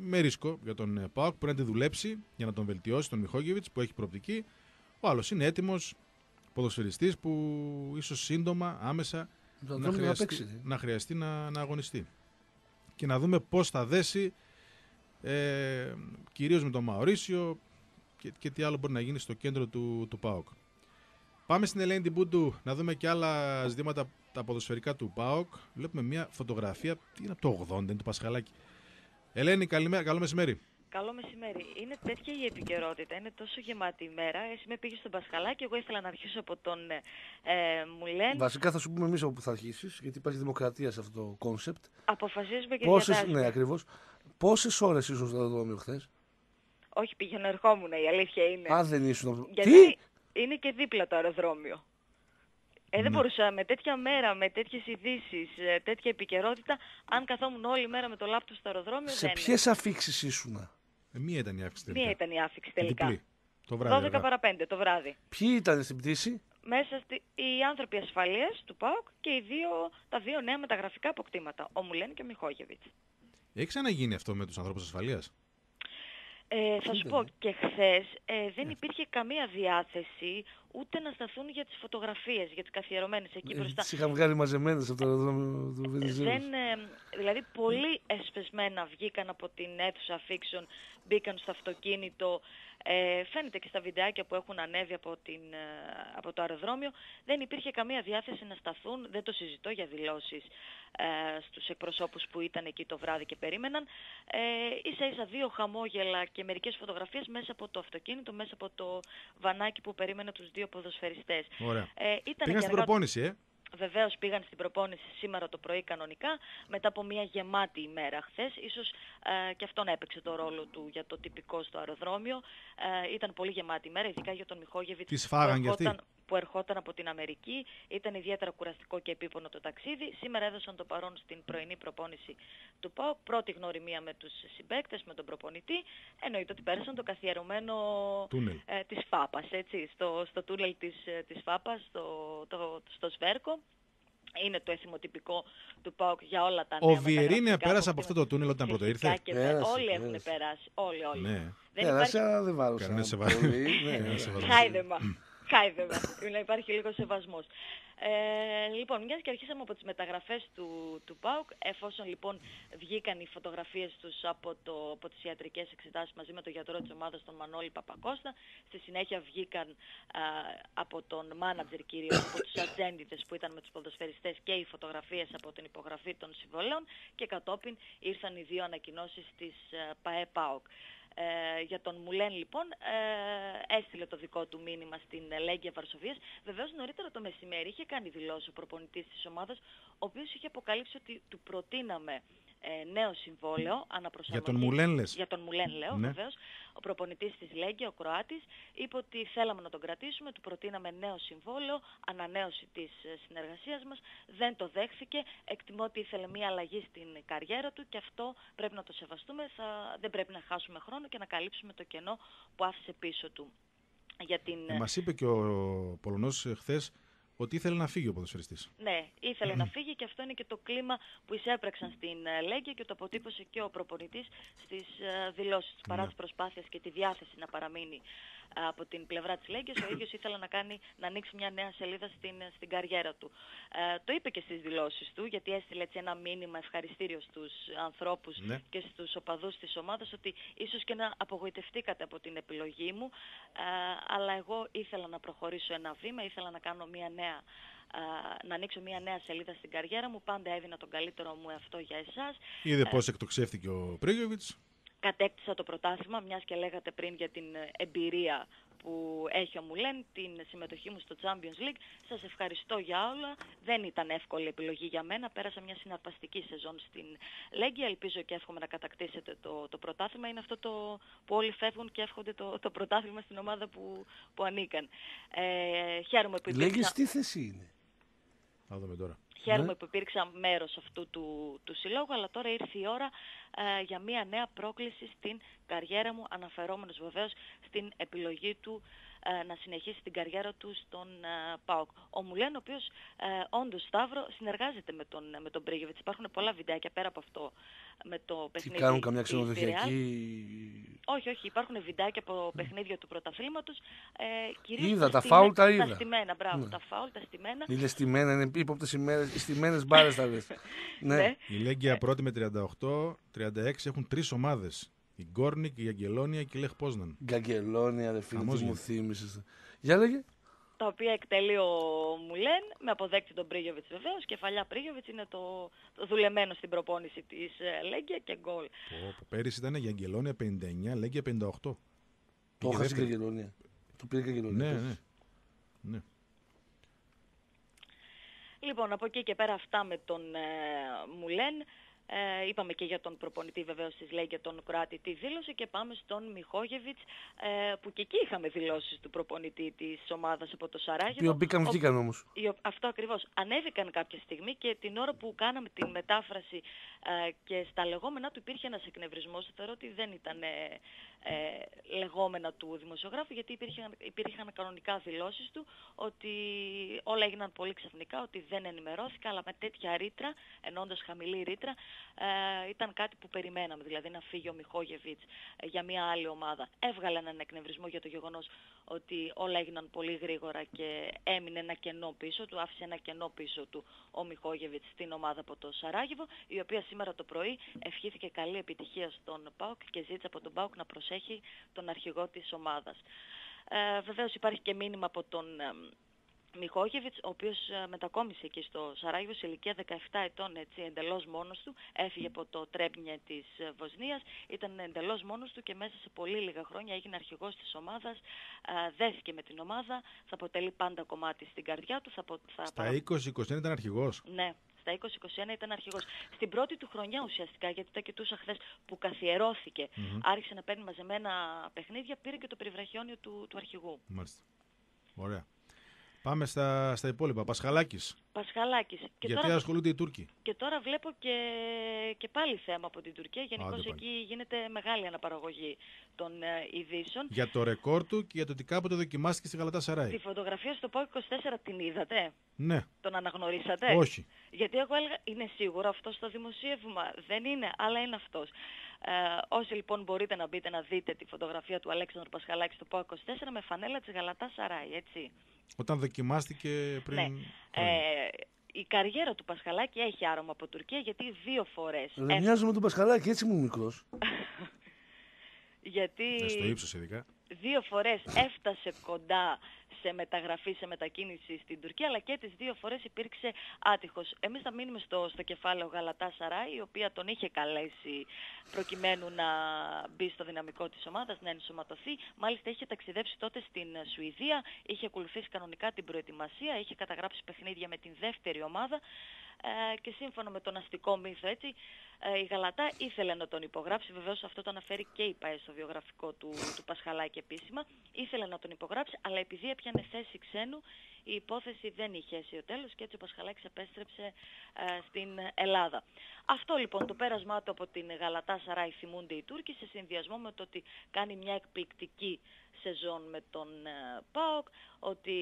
με ρίσκο για τον ε, ΠΑΟΚ που πρέπει να τη δουλέψει για να τον βελτιώσει τον Μιχόγεβιτς που έχει προοπτική. Ο άλλος είναι έτοιμος ποδοσφαιριστής που ίσως σύντομα, άμεσα Το να δρόμο να χρειαστεί, παίξει. ναι. να, χρειαστεί να, να αγωνιστεί. Και να δούμε πώς θα δέσει ε, κυρίως με τον Μαωρίσιο και, και τι άλλο μπορεί να γίνει στο κέντρο του, του ΠΑΟΚ. Πάμε στην Ελένη Τιμπούντου να δούμε και άλλα ζητήματα τα ποδοσφαιρικά του ΠΑΟΚ. Βλέπουμε μια φωτογραφία, τι είναι από το 80, είναι του Πασχαλάκη. Ελένη, καλημέρα, καλό μεσημέρι. Καλό μεσημέρι. Είναι τέτοια η επικαιρότητα, είναι τόσο γεμάτη ημέρα. Εσύ με πήγες στον Πασχαλάκη, εγώ ήθελα να αρχίσω από τον ε, ε, Μουλέν. Βασικά θα σου πούμε εμείς από που θα αρχίσεις, γιατί υπάρχει δημοκρατία σε αυτό το κόνσεπτ. Αποφασίζουμε και Πόσε. διατάζουμε. Ναι, ακριβώς. Πόσες ώρες ήσουν στο αεροδρόμιο χθες; Όχι, πήγαινε ερχόμουν, η αλήθεια είναι. Αν δεν ήσουν. Γιατί Τι! είναι και δίπλα το αεροδρόμιο. Ε, δεν Ναι. μπορούσα με τέτοια μέρα, με τέτοιες ειδήσεις, ε, τέτοια επικαιρότητα, αν καθόμουν όλη μέρα με το λάπτο στο αεροδρόμιο, Σε δεν ποιες αφήξεις ήσουν. Ε, μία ήταν η αύξηση τελικά. Μία ήταν η άφηξη Η τελικά. διπλή. Το βράδυ. 12 βέβαια. παρα 5 το βράδυ. Ποιοι ήταν στην πτήση; Μέσα στη, οι άνθρωποι ασφαλείας του ΠΑΟΚ και οι δύο, τα δύο νέα μεταγραφικά αποκτήματα, ο Μουλέν και ο Μιχόγεβιτς. Έχει ξαναγίνει αυτό με τους ανθρώπους ασφαλείας; Ε, θα σου ήταν. πω και χθες δεν υπήρχε καμία διάθεση ούτε να σταθούν για τις φωτογραφίες, για τις καθιερωμένες εκεί μπροστά. Τις είχαν βγάλει μαζεμένες από το αεροδρόμιο του Βενιζέλου. Δεν, ε, δηλαδή πολύ εσπεσμένα βγήκαν από την αίθουσα αφήξεων μπήκαν στο αυτοκίνητο. Ε, φαίνεται και στα βιντεάκια που έχουν ανέβει από, την, ε, από το αεροδρόμιο. Δεν υπήρχε καμία διάθεση να σταθούν, δεν το συζητώ για δηλώσεις ε, στους εκπροσώπους που ήταν εκεί το βράδυ και περίμεναν. Ε, ίσα ίσα δύο χαμόγελα και μερικές φωτογραφίες μέσα από το αυτοκίνητο, μέσα από το βανάκι που περίμενε τους δύο ποδοσφαιριστές. Ωραία. Ε, ήταν Πήγαν και στην αργά- προπόνηση, ε. Βεβαίως πήγαν στην προπόνηση σήμερα το πρωί κανονικά, μετά από μια γεμάτη ημέρα χθες. Ίσως ε, και αυτόν έπαιξε το ρόλο του για το τυπικό στο αεροδρόμιο. Ε, ήταν πολύ γεμάτη ημέρα, ειδικά για τον Μιχόγεβιτς Τις που, φάγαν κι αυτοί; Ερχόταν- που ερχόταν από την Αμερική. Ήταν ιδιαίτερα κουραστικό και επίπονο το ταξίδι. Σήμερα έδωσαν το παρόν στην πρωινή προπόνηση του ΠΑΟΚ. Πρώτη γνωριμία με τους συμπαίκτες, με τον προπονητή. Εννοείται ότι πέρασαν το καθιερωμένο Τούνελ. ε, της ΦΑΠΑς, έτσι, στο, στο τούνελ της, ε, της ΦΑΠΑς, στο, το, στο Σβέρκο. Είναι το εθιμοτυπικό του ΠΑΟΚ για όλα τα νέα Ο Βιερίνια μεταγραφικά πέρασε από αποκτήματα. αυτό το τούνελ όταν πρώτο Φυσικά ήρθε; και Πέρασε, όλοι έχουν πέρασε. περάσει. Όλοι, όλοι. Ναι. Δεν Πέρασε, υπάρχει αλλά δεν βάρουσα Κανένας σεβασμό. πολύ. Ναι, Κανένα ναι. σεβασμό. Χάιδεμα. Χάιδεμα. Να υπάρχει λίγο σεβασμός. Ε, λοιπόν, μιας και αρχίσαμε από τις μεταγραφές του, του ΠΑΟΚ, εφόσον λοιπόν βγήκαν οι φωτογραφίες τους από, το, από τις ιατρικές εξετάσεις μαζί με τον γιατρό της ομάδας, τον Μανώλη Παπακώστα, στη συνέχεια βγήκαν α, από τον μάνατζερ κυρίως, από τους ατζέντιδες που ήταν με τους ποδοσφαιριστές και οι φωτογραφίες από την υπογραφή των συμβολέων και κατόπιν ήρθαν οι δύο ανακοινώσεις της ε, ΠαΕ ΠΑΟΚ. Ε, για τον Μουλέν λοιπόν ε, έστειλε το δικό του μήνυμα στην Λέγκια Βαρσοβίας. Βεβαίως νωρίτερα το μεσημέρι είχε κάνει δηλώσεις ο προπονητής της ομάδας, ο οποίος είχε αποκαλύψει ότι του προτείναμε ε, νέο συμβόλαιο Για αναπροσαρμογή. τον Μουλέν λες. Για τον Μουλέν λέω Ναι. βεβαίως. Ο προπονητής της Λέγκια, ο Κροάτης, είπε ότι θέλαμε να τον κρατήσουμε, του προτείναμε νέο συμβόλαιο, ανανέωση της ε, συνεργασίας μας, δεν το δέχθηκε, εκτιμώ ότι ήθελε μια αλλαγή στην καριέρα του και αυτό πρέπει να το σεβαστούμε, θα, δεν πρέπει να χάσουμε χρόνο και να καλύψουμε το κενό που άφησε πίσω του. Για την, Ε, Μας είπε και ο Πολωνός χθες ότι ήθελε να φύγει ο ποδοσφαιριστής. Ναι, ήθελε να φύγει και αυτό είναι και το κλίμα που εισέπραξαν στην ε, Λέγκια και το αποτύπωσε και ο προπονητής στις ε, δηλώσεις του. Παρά Ναι. τις προσπάθειες και τη διάθεση να παραμείνει ε, από την πλευρά της Λέγκιας, ο ίδιος ήθελε να, κάνει, να ανοίξει μια νέα σελίδα στην, ε, στην καριέρα του. Ε, το είπε και στις δηλώσεις του, γιατί έστειλε έτσι ένα μήνυμα ευχαριστήριο στους ανθρώπους Ναι. και στους οπαδούς της ομάδας ότι ίσως και να απογοητευτήκατε από την επιλογή μου, ε, αλλά εγώ ήθελα να προχωρήσω ένα βήμα, ήθελα να κάνω μια νέα α, να ανοίξω μια νέα σελίδα στην καριέρα μου. Πάντα έδινα τον καλύτερο μου εαυτό για εσάς. Είδε πώς εκτοξεύτηκε ο Πρίγιοβιτς. Κατέκτησα το πρωτάθλημα, μιας και λέγατε πριν για την ε, εμπειρία που έχει ο Μουλέν, την συμμετοχή μου στο Champions League. Σας ευχαριστώ για όλα. Δεν ήταν εύκολη επιλογή για μένα. Πέρασα μια συναρπαστική σεζόν στην Λέγκια. Ελπίζω και εύχομαι να κατακτήσετε το, το πρωτάθλημα. Είναι αυτό το που όλοι φεύγουν και εύχονται το, το πρωτάθλημα στην ομάδα που, που ανήκαν. Ε, χαίρομαι που Λέγες υπήρξα- τι θέση είναι; Θα δούμε τώρα. Χαίρομαι Ναι. που υπήρξα μέρος αυτού του, του συλλόγου, αλλά τώρα ήρθε η ώρα ε, για μια νέα πρόκληση στην καριέρα μου, αναφερόμενος βεβαίως στην επιλογή του ε, να συνεχίσει την καριέρα του στον ε, ΠΑΟΚ. Ο Μουλέν, ο οποίος ε, όντως Σταύρο συνεργάζεται με τον, με τον Πρίγεβιτς. Υπάρχουν πολλά βιντεάκια πέρα από αυτό με το Τι παιχνίδι κάνουν καμιά της Real. ξενοδοχειακή... Όχι, όχι, υπάρχουν βιντεάκια από παιχνίδια του πρωταθλήματος. Ε, κυρίως Είδα, τα στημέ- φάουλ τα Τα είδα. στημένα, μπράβο, Ναι. τα φάουλ, τα στημένα. Είναι στημένα, είναι ύποπτες ημέρες, οι στημένες μπάρες τα λες. ναι. Ναι. Η Λέγκια πρώτη με 38, 36 έχουν τρεις ομάδες. Η Γκόρνικ, η Γιαγκελόνια και η Λεχ Πόζναν. Γιαγκελόνια, ρε φίλε, Χαμός τι μου γίνεται. θύμισες. Για λέγε. τα οποία εκτελεί ο Μουλέν με αποδέκτη τον Πρίγιοβιτς βεβαίως. Κεφαλιά Πρίγιοβιτς είναι το, το δουλεμένο στην προπόνηση της ε, Λέγκια και γκολ. Πω, πω, Πέρυσι ήταν η Γιαγκελόνια 59, Λέγκια 58. Το Πήγε έχασε η δεύτερη. Γιαγκελόνια. Το πήρε η Γιαγκελόνια. Ναι, ναι. ναι. Λοιπόν, από εκεί και πέρα αυτά με τον ε, Μουλέν. Ε, είπαμε και για τον προπονητή βεβαίως της Λέγκια, τον Κροάτη, τι δήλωσε και πάμε στον Μιχόγεβιτς ε, που και εκεί είχαμε δηλώσεις του προπονητή της ομάδας από το Οι Σαράγεβο. οποίοι μπήκαν, Ο- βγήκαν όμως. Οι ο- Αυτό ακριβώς. Ανέβηκαν κάποια στιγμή και την ώρα που κάναμε την μετάφραση ε, και στα λεγόμενά του υπήρχε ένας εκνευρισμός. Θεωρώ ότι δεν ήταν ε, ε, λεγόμενα του δημοσιογράφου γιατί υπήρχαν, υπήρχαν κανονικά δηλώσεις του ότι όλα έγιναν πολύ ξαφνικά, ότι δεν ενημερώθηκα αλλά με τέτοια ρήτρα, ενώντας χαμηλή ρήτρα, ε, ήταν κάτι που περιμέναμε, δηλαδή να φύγει ο Μιχόγεβιτς ε, για μια άλλη ομάδα. Έβγαλε έναν εκνευρισμό για το γεγονός ότι όλα έγιναν πολύ γρήγορα και έμεινε ένα κενό πίσω του, άφησε ένα κενό πίσω του ο Μιχόγεβιτς στην ομάδα από το Σαράγεβο, η οποία σήμερα το πρωί ευχήθηκε καλή επιτυχία στον ΠΑΟΚ και ζήτησε από τον ΠΑΟΚ να προσέχει τον αρχηγό της ομάδας. Ε, βεβαίως υπάρχει και μήνυμα από τον ε, Μιχόγεβιτς, ο οποίος ε, μετακόμισε εκεί στο Σαράγιο σε ηλικία 17 ετών, έτσι, εντελώς μόνος του, έφυγε από το τρέμπνιε της ε, Βοσνίας, ήταν εντελώς μόνος του και μέσα σε πολύ λίγα χρόνια έγινε αρχηγός της ομάδας, ε, δέθηκε με την ομάδα, θα αποτελεί πάντα κομμάτι στην καρδιά του. Θα, θα Στα 20-21 ήταν αρχηγός. Ναι, στα 20-21 ήταν αρχηγός. Στην πρώτη του χρονιά ουσιαστικά, γιατί τα κοιτούσα χθες που καθιερώθηκε, mm-hmm. άρχισε να παίρνει μαζεμένα παιχνίδια, πήρε και το περιβραχιόνιο του, του αρχηγού. Μάλιστα. Ωραία. Πάμε στα, στα υπόλοιπα. Πασχαλάκης. Πασχαλάκης. Και Γιατί τώρα, ασχολούνται οι Τούρκοι. Και τώρα βλέπω και, και πάλι θέμα από την Τουρκία. Γενικώς εκεί γίνεται μεγάλη αναπαραγωγή των ε, ειδήσεων. Για το ρεκόρ του και για το ότι κάποτε δοκιμάστηκε στη Γαλατά Σαράι. Τη φωτογραφία στο ΠΟ 24 την είδατε; Ναι. Τον αναγνωρίσατε; Όχι. Γιατί εγώ έλεγα είναι σίγουρο αυτό το δημοσίευμα. Δεν είναι, αλλά είναι αυτός. Ε, όσοι λοιπόν μπορείτε να μπείτε να δείτε τη φωτογραφία του Αλέξανδρου Πασχαλάκη στο ΠΟ 24 με φανέλα της Γαλατά Σαράι, έτσι. Όταν δοκιμάστηκε πριν... Ναι. Ε, η καριέρα του Πασχαλάκη έχει άρωμα από Τουρκία γιατί δύο φορές... Δεν ε... μοιάζω με τον Πασχαλάκη, έτσι μου μικρός. γιατί... Ε, στο ύψος ειδικά. Δύο φορές έφτασε κοντά σε μεταγραφή, σε μετακίνηση στην Τουρκία, αλλά και τις δύο φορές υπήρξε άτυχος. Εμείς θα μείνουμε στο, στο κεφάλαιο Γαλατά Σαράι, η οποία τον είχε καλέσει προκειμένου να μπει στο δυναμικό της ομάδας, να ενσωματωθεί. Μάλιστα είχε ταξιδέψει τότε στην Σουηδία, είχε ακολουθήσει κανονικά την προετοιμασία, είχε καταγράψει παιχνίδια με την δεύτερη ομάδα ε, και σύμφωνα με τον αστικό μύθο έτσι, ε, η Γαλατά ήθελε να τον υπογράψει, βεβαίως αυτό το αναφέρει και η ΠαΕ στο βιογραφικό του, του Πασχαλάκη επίσημα, ήθελε να τον υπογράψει, αλλά επειδή έπιανε θέση ξένου, η υπόθεση δεν είχε αίσιο τέλος και έτσι ο Πασχαλάκης επέστρεψε ε, στην Ελλάδα. Αυτό λοιπόν το πέρασμά του από την Γαλατά Σαράι θυμούνται οι Τούρκοι σε συνδυασμό με το ότι κάνει μια εκπληκτική σεζόν με τον ε, ΠΑΟΚ, ότι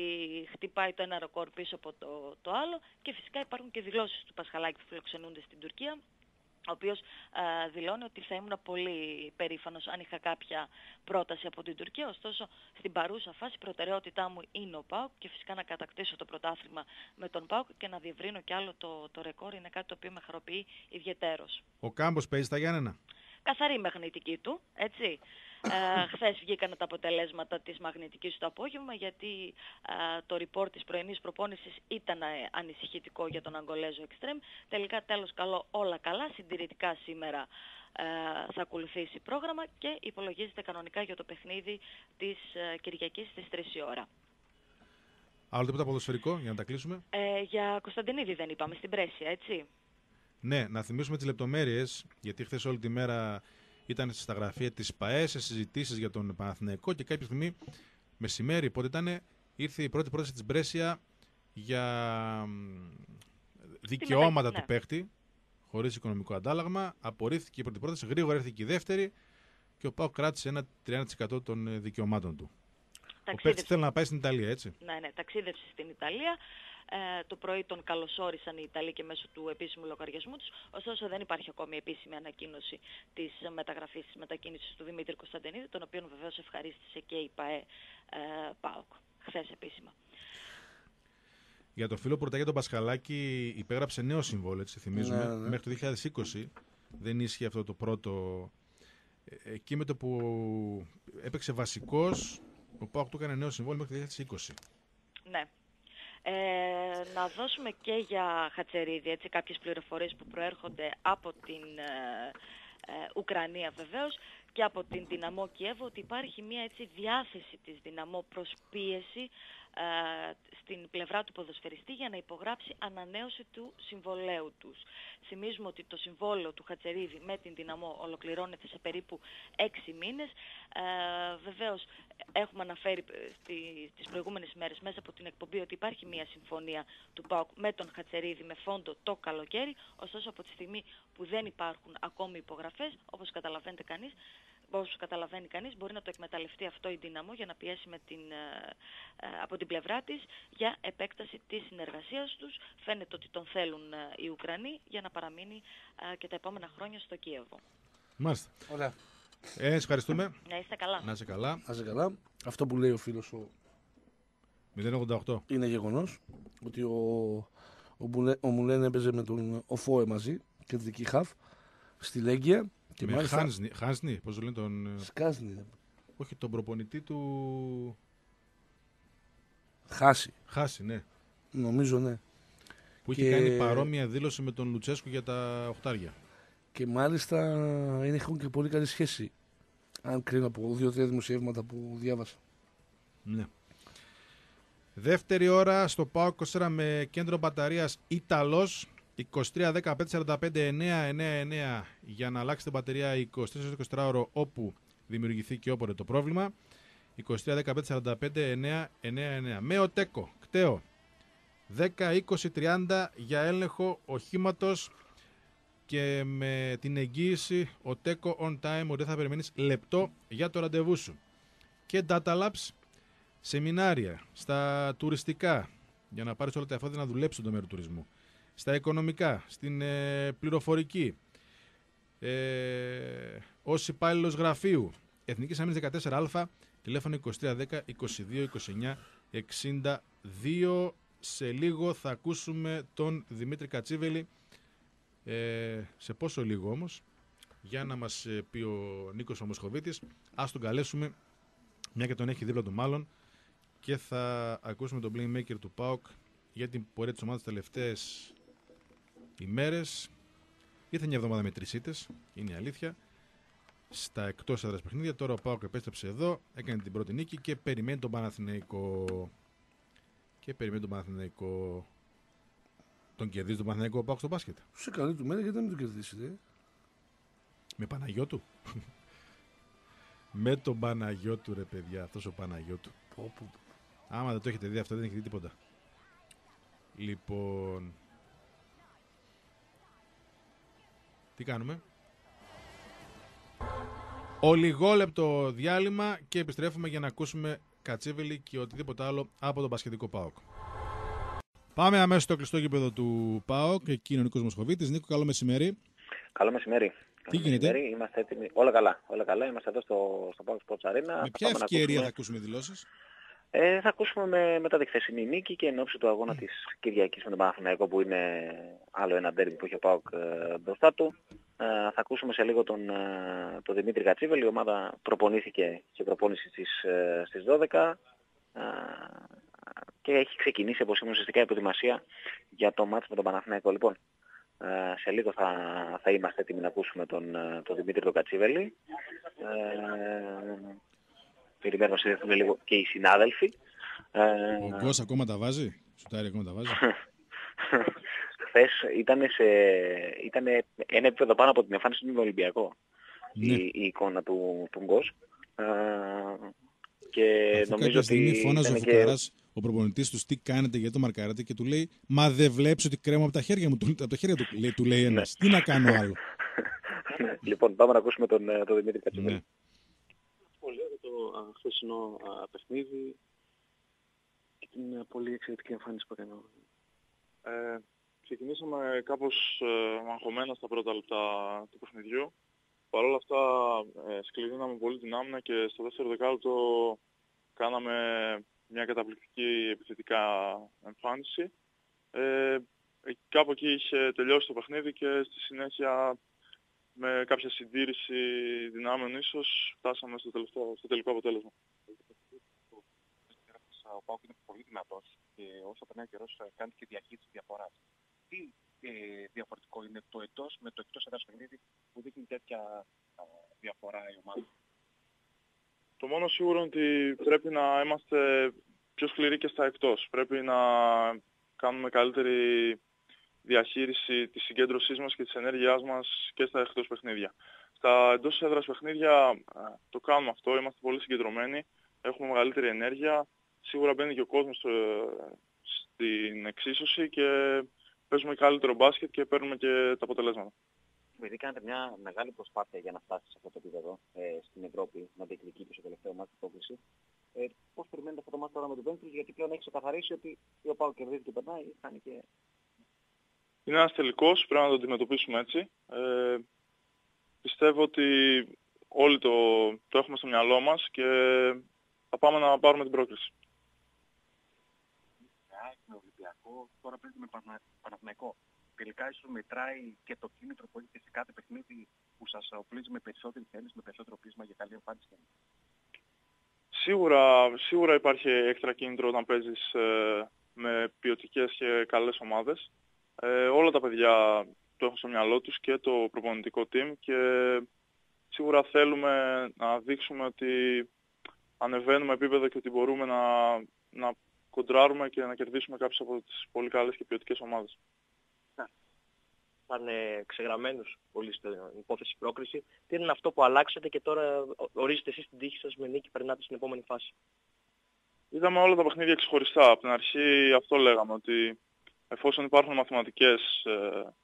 χτυπάει το ένα ρεκόρ πίσω από το, το άλλο και φυσικά υπάρχουν και δηλώσεις του Πασχαλάκη που φιλοξενούνται στην Τουρκία ο οποίος ε, δηλώνει ότι θα ήμουν πολύ περήφανος αν είχα κάποια πρόταση από την Τουρκία. Ωστόσο, στην παρούσα φάση η προτεραιότητά μου είναι ο ΠΑΟΚ και φυσικά να κατακτήσω το πρωτάθλημα με τον ΠΑΟΚ και να διευρύνω κι άλλο το, το ρεκόρ είναι κάτι το οποίο με χαροποιεί ιδιαιτέρως. Ο Κάμπος παίζει στα Γιάννενα; Καθαρή μαγνητική του, έτσι. Ε, Χθες βγήκαν τα αποτελέσματα της μαγνητικής το απόγευμα γιατί ε, το report της πρωινής προπόνησης ήταν ε, ανησυχητικό για τον Αγκολέζο Extreme. Τελικά τέλος καλό όλα καλά, συντηρητικά σήμερα ε, θα ακολουθήσει πρόγραμμα και υπολογίζεται κανονικά για το παιχνίδι της ε, Κυριακής στις 3 η ώρα. Άλλο τίποτα ποδοσφαιρικό για να τα κλείσουμε; Ε, για Κωνσταντινίδη δεν είπαμε, στην Πρέσια, έτσι. Ναι, να θυμίσουμε τις λεπτομέρειες, γιατί χθες όλη τη μέρα ήταν στα γραφεία της ΠαΕ σε συζητήσεις για τον Παναθηναϊκό και κάποια στιγμή μεσημέρι, πότε ήταν, ήρθε η πρώτη πρόταση της Μπρέσια για δικαιώματα του ναι. παίχτη, χωρίς οικονομικό αντάλλαγμα. Απορρίφθηκε η πρώτη πρόταση, γρήγορα ήρθε και η δεύτερη και ο Πάο κράτησε ένα 30% των ε, δικαιωμάτων του. Ο παίχτη θέλει να πάει στην Ιταλία, έτσι. Ναι, ναι, ταξίδευσε στην Ιταλία. Ε, το πρωί τον καλωσόρισαν οι Ιταλοί και μέσω του επίσημου λογαριασμού τους. Ωστόσο δεν υπάρχει ακόμη επίσημη ανακοίνωση της μεταγραφής της μετακίνησης του Δημήτρη Κωνσταντινίδη, τον οποίο βεβαίως ευχαρίστησε και η ΠαΕ ε, ΠΑΟΚ χθες επίσημα. Για το φίλο Πρωταγία τον Πασχαλάκη υπέγραψε νέο συμβόλαιο, έτσι θυμίζουμε, ναι, ναι. μέχρι το 2020. Δεν ίσχυε αυτό το πρώτο. Ε, εκεί με το που έπαιξε βασικός, ο Πάοκ του έκανε νέο συμβόλαιο μέχρι το 2020. Ναι, ε, να δώσουμε και για Χατσερίδη έτσι, κάποιες πληροφορίες που προέρχονται από την ε, ε, Ουκρανία βεβαίως και από την Δυναμό Κιέβο ότι υπάρχει μια έτσι διάθεση της Δυναμό προς πίεση ε, στην πλευρά του ποδοσφαιριστή για να υπογράψει ανανέωση του συμβολέου τους. Θυμίζουμε ότι το συμβόλαιο του Χατσερίδη με την Δυναμό ολοκληρώνεται σε περίπου 6 μήνες. Ε, βεβαίως έχουμε αναφέρει ε, στις προηγούμενες μέρες μέσα από την εκπομπή ότι υπάρχει μια συμφωνία του ΠΑΟΚ με τον Χατσερίδη με φόντο το καλοκαίρι, ωστόσο από τη στιγμή που δεν υπάρχουν ακόμη υπογραφές, όπως καταλαβαίνετε κανείς, όσο καταλαβαίνει κανείς, μπορεί να το εκμεταλλευτεί αυτό η Δύναμο για να πιέσει με την, ε, ε, από την πλευρά της για επέκταση της συνεργασίας τους. Φαίνεται ότι τον θέλουν ε, οι Ουκρανοί για να παραμείνει και τα επόμενα χρόνια στο Κίεβο. Μάλιστα. Ωραία. Ε, ευχαριστούμε. Να είστε καλά. Να είστε καλά. Να είστε καλά. Αυτό που λέει ο φίλος ο 088. είναι γεγονός ότι ο, ο, Μπουλέ, ο Μουλέν έπαιζε με τον Οφόε μαζί, κεντρική χαφ, στη Λέγκια. Και με μάλιστα... Χάνσνη, Χάνσνη, πώς λένε τον... ε, Σκάσνη. Όχι, τον προπονητή του... Χάσει. Χάση, ναι. Νομίζω ναι. Που είχε Και- κάνει παρόμοια δήλωση με τον Λουτσέσκου για τα οχτάρια. Και μάλιστα είναι, έχουν και πολύ καλή σχέση. Αν κρίνω από δύο-τρία δημοσιεύματα που διάβασα. Ναι. Δεύτερη ώρα στο ΠΑΟ 24 με κέντρο μπαταρίας Ιταλός 23 15 45 9 9 9 για να αλλάξει την μπαταρία 24 24 ώρο όπου δημιουργηθεί και όποτε το πρόβλημα. 23 15 45 9 9 9 με ο Τέκο κταίο. 10 20 30 για έλεγχο οχήματος και με την εγγύηση ο Τέκο on time ότι δεν θα περιμένεις λεπτό για το ραντεβού σου. Και Data Labs σεμινάρια στα τουριστικά για να πάρεις όλα τα εφόδια να δουλέψεις στον τομέα του τουρισμού στα οικονομικά, στην ε, πληροφορική ε, ως υπάλληλος γραφείου Εθνικής Αμήνης 14α τηλέφωνο 2310 22 29 62 σε λίγο θα ακούσουμε τον Δημήτρη Κατσίβελη. Ε, σε πόσο λίγο όμως για να μας ε, πει ο Νίκος ο Μοσχοβίτης. Ας τον καλέσουμε μια και τον έχει δίπλα του μάλλον και θα ακούσουμε τον playmaker του ΠΑΟΚ για την πορεία της ομάδας τις τελευταίες ημέρες. Ήρθε μια εβδομάδα με τρεις ήττες, είναι η αλήθεια. Στα εκτός έδρας παιχνίδια, τώρα ο ΠΑΟΚ επέστρεψε εδώ, έκανε την πρώτη νίκη και περιμένει τον Παναθηναϊκό. Και περιμένει τον Παναθηναϊκό. Τον κερδίζει τον Παναθηναϊκό ο ΠΑΟΚ στο μπάσκετ. Σε καλή του μέρα γιατί να μην το κερδίσετε. Με Παναγιώτου. με τον Παναγιώτου ρε παιδιά, αυτός ο Παναγιώτου. Πω, πω. Άμα δεν το έχετε δει αυτό δεν έχετε δει τίποτα. Λοιπόν... Τι κάνουμε; Ολιγόλεπτο διάλειμμα και επιστρέφουμε για να ακούσουμε Κατσίβελη και οτιδήποτε άλλο από τον Πασχετικό ΠΑΟΚ. Πάμε αμέσως στο κλειστό γήπεδο του ΠΑΟΚ. Εκεί είναι ο Νίκος Μοσχοβίτης. Νίκο, καλό μεσημέρι. Καλό μεσημέρι. Καλό γίνεται; μεσημέρι. Είμαστε έτοιμοι. Όλα καλά. Όλα καλά. Είμαστε εδώ στο, στο Pauk Sports Arena. Με ποια Πάμε να ευκαιρία θα ακούσουμε- ακούσουμε δηλώσεις; Ε, θα ακούσουμε με, μετά τη χθεσινή νίκη και εν ώψη του αγώνα της Κυριακής με τον Παναθηναϊκό που είναι άλλο ένα ντέρμπι που έχει ο ΠΑΟΚ ε, μπροστά του. Ε, θα ακούσουμε σε λίγο τον, ε, τον Δημήτρη Κατσίβελη. Η ομάδα προπονήθηκε και προπόνηση στις, ε, στις 12 ε, και έχει ξεκινήσει όπως είναι ουσιαστικά η προετοιμασία για το μάτς με τον Παναθηναϊκό. Λοιπόν, ε, σε λίγο θα, θα είμαστε έτοιμοι να ακούσουμε τον, ε, τον Δημήτρη τον Κατσίβελη. Ε, περιμένουμε να συνδεθούν λίγο και οι συνάδελφοι. Ε, Ο Γκος ακόμα τα βάζει; Σουτάρι ακόμα τα βάζει; Χθες ήταν, σε, ήταν ένα επίπεδο πάνω από την εμφάνιση του Ολυμπιακό Ναι. η, η εικόνα του, του Γκος. Ε, και Αφού νομίζω κάποια στιγμή ότι φώναζε ο ήταν και... Φουκαράς, ο προπονητής τους, τι κάνετε γιατί το μαρκάρετε και του λέει Μα δεν βλέπεις ότι κρέμω από τα χέρια μου. Του- Από τα χέρια του λέει, του λέει ένας. Τι να κάνω άλλο. λοιπόν, πάμε να ακούσουμε τον, ε, τον Δημήτρη Κατσιβέλη. ναι. σχόλια για το α, χθεσινό α, παιχνίδι και την α, πολύ εξαιρετική εμφάνιση που έκανε. Ε, ξεκινήσαμε κάπως ε, αγχωμένα στα πρώτα λεπτά του παιχνιδιού. Παρ' όλα αυτά ε, σκληρίναμε πολύ την άμυνα και στο δεύτερο δεκάλεπτο κάναμε μια καταπληκτική επιθετικά εμφάνιση. Ε, ε, κάπου εκεί είχε τελειώσει το παιχνίδι και στη συνέχεια με κάποια συντήρηση δυνάμεων ίσως φτάσαμε στο, τελευταίο, στο τελικό αποτέλεσμα. Ο Πάουκ είναι πολύ δυνατός και όσο περνάει ο καιρός α, κάνει και διαχείριση διαφοράς. Τι ε, διαφορετικό είναι το εντός με το εκτός έδρας παιχνίδι που δείχνει τέτοια α, διαφορά η ομάδα; Το μόνο σίγουρο είναι ότι πρέπει να είμαστε πιο σκληροί και στα εκτός. Πρέπει να κάνουμε καλύτερη διαχείριση της συγκέντρωσής μας και της ενέργειάς μας και στα εκτός παιχνίδια. Στα εντός έδρας παιχνίδια α, το κάνουμε αυτό, είμαστε πολύ συγκεντρωμένοι, έχουμε μεγαλύτερη ενέργεια. Σίγουρα μπαίνει και ο κόσμος στο- στην εξίσωση και παίζουμε καλύτερο μπάσκετ και παίρνουμε και τα αποτελέσματα. επειδή κάνετε μια μεγάλη προσπάθεια για να φτάσεις σε αυτό το επίπεδο ε, στην Ευρώπη, να διεκδικεί το τελευταίο μάτι πρόκληση, ε, πώς περιμένετε αυτό το μάτι τώρα με τον Βέντρους, γιατί πλέον έχει ξεκαθαρίσει ότι ο Πάο κερδίζει και περνάει, κάνει και... Είναι ένας τελικός, πρέπει να το αντιμετωπίσουμε έτσι. Ε, πιστεύω ότι όλοι το, το έχουμε στο μυαλό μας και θα πάμε να πάρουμε την πρόκληση. με Ολυμπιακό, τώρα παίζει με Παναθηναϊκό. Τελικά ίσως μετράει και το κίνητρο που έχετε σε κάθε παιχνίδι που σας οπλίζει με περισσότερη θέληση, με περισσότερο πείσμα για καλή εμφάνιση. Σίγουρα, σίγουρα υπάρχει έξτρα κίνητρο όταν παίζεις ε, με ποιοτικές και καλές ομάδες. Ε, όλα τα παιδιά το έχουν στο μυαλό τους και το προπονητικό team και σίγουρα θέλουμε να δείξουμε ότι ανεβαίνουμε επίπεδο και ότι μπορούμε να, να κοντράρουμε και να κερδίσουμε κάποιες από τις πολύ καλές και ποιοτικές ομάδες. Πάνε ξεγραμμένους πολύ στην υπόθεση πρόκριση. Τι είναι αυτό που αλλάξατε και τώρα ορίζετε εσείς την τύχη σας με νίκη περνάτε στην επόμενη φάση; Είδαμε όλα τα παιχνίδια ξεχωριστά. Από την αρχή αυτό λέγαμε ότι εφόσον υπάρχουν μαθηματικές ε,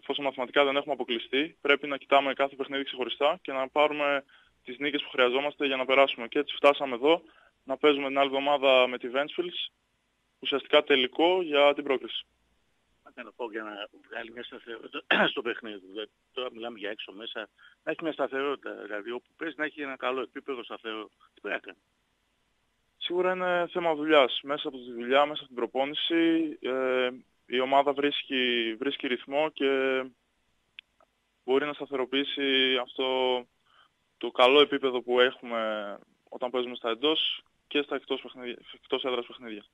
εφόσον μαθηματικά δεν έχουμε αποκλειστεί, πρέπει να κοιτάμε κάθε παιχνίδι ξεχωριστά και να πάρουμε τις νίκες που χρειαζόμαστε για να περάσουμε. Και έτσι φτάσαμε εδώ να παίζουμε την άλλη εβδομάδα με τη Ventspils, ουσιαστικά τελικό για την πρόκληση. Να πω για να βγάλει μια σταθερότητα στο παιχνίδι. Δηλαδή, τώρα μιλάμε για έξω μέσα, να έχει μια σταθερότητα. Δηλαδή όπου παίζει να έχει ένα καλό επίπεδο σταθερό. Τι πρέπει να κάνει; Σίγουρα είναι θέμα δουλειάς. Μέσα από τη δουλειά, μέσα από την προπόνηση, ε, η ομάδα βρίσκει, βρίσκει ρυθμό και μπορεί να σταθεροποιήσει αυτό το καλό επίπεδο που έχουμε όταν παίζουμε στα εντός και στα εκτός, εκτός έδρας παιχνίδια.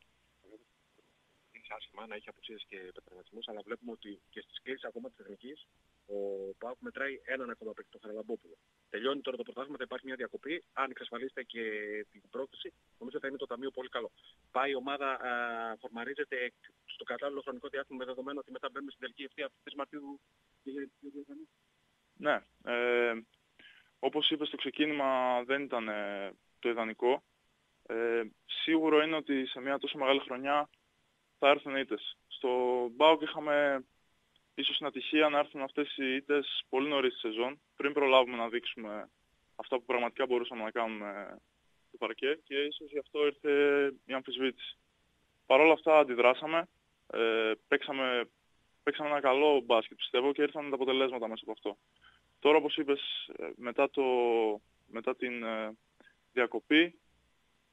Είναι άσχημα να έχει απουσίες και πετραγματισμούς, αλλά βλέπουμε ότι και στις κλήσεις ακόμα της εθνικής ο ΠΑΟΚ μετράει έναν ακόμα παίκτη, τον Χαραλαμπόπουλο. Τελειώνει τώρα το πρωτάθλημα, θα υπάρχει μια διακοπή. Αν εξασφαλίσετε και την πρόκληση, νομίζω θα είναι το ταμείο πολύ καλό. Πάει η ομάδα, α, φορμαρίζεται στο κατάλληλο χρονικό διάστημα με δεδομένο ότι μετά μπαίνουμε στην τελική ευθεία της Μαρτίου Ναι. Ε, όπως είπες στο ξεκίνημα δεν ήταν ε, το ιδανικό. Ε, σίγουρο είναι ότι σε μια τόσο μεγάλη χρονιά θα έρθουν ήττες. Στο Μπάουκ είχαμε ίσως την ατυχία να έρθουν αυτές οι ήττες πολύ νωρίς στη σεζόν, πριν προλάβουμε να δείξουμε αυτά που πραγματικά μπορούσαμε να κάνουμε στο παρκέ και ίσως γι' αυτό ήρθε η αμφισβήτηση. Παρ' όλα αυτά αντιδράσαμε, ε, παίξαμε, παίξαμε ένα καλό μπάσκετ πιστεύω και ήρθαν τα αποτελέσματα μέσα από αυτό. Τώρα όπως είπες, ε, μετά, το, μετά την ε, διακοπή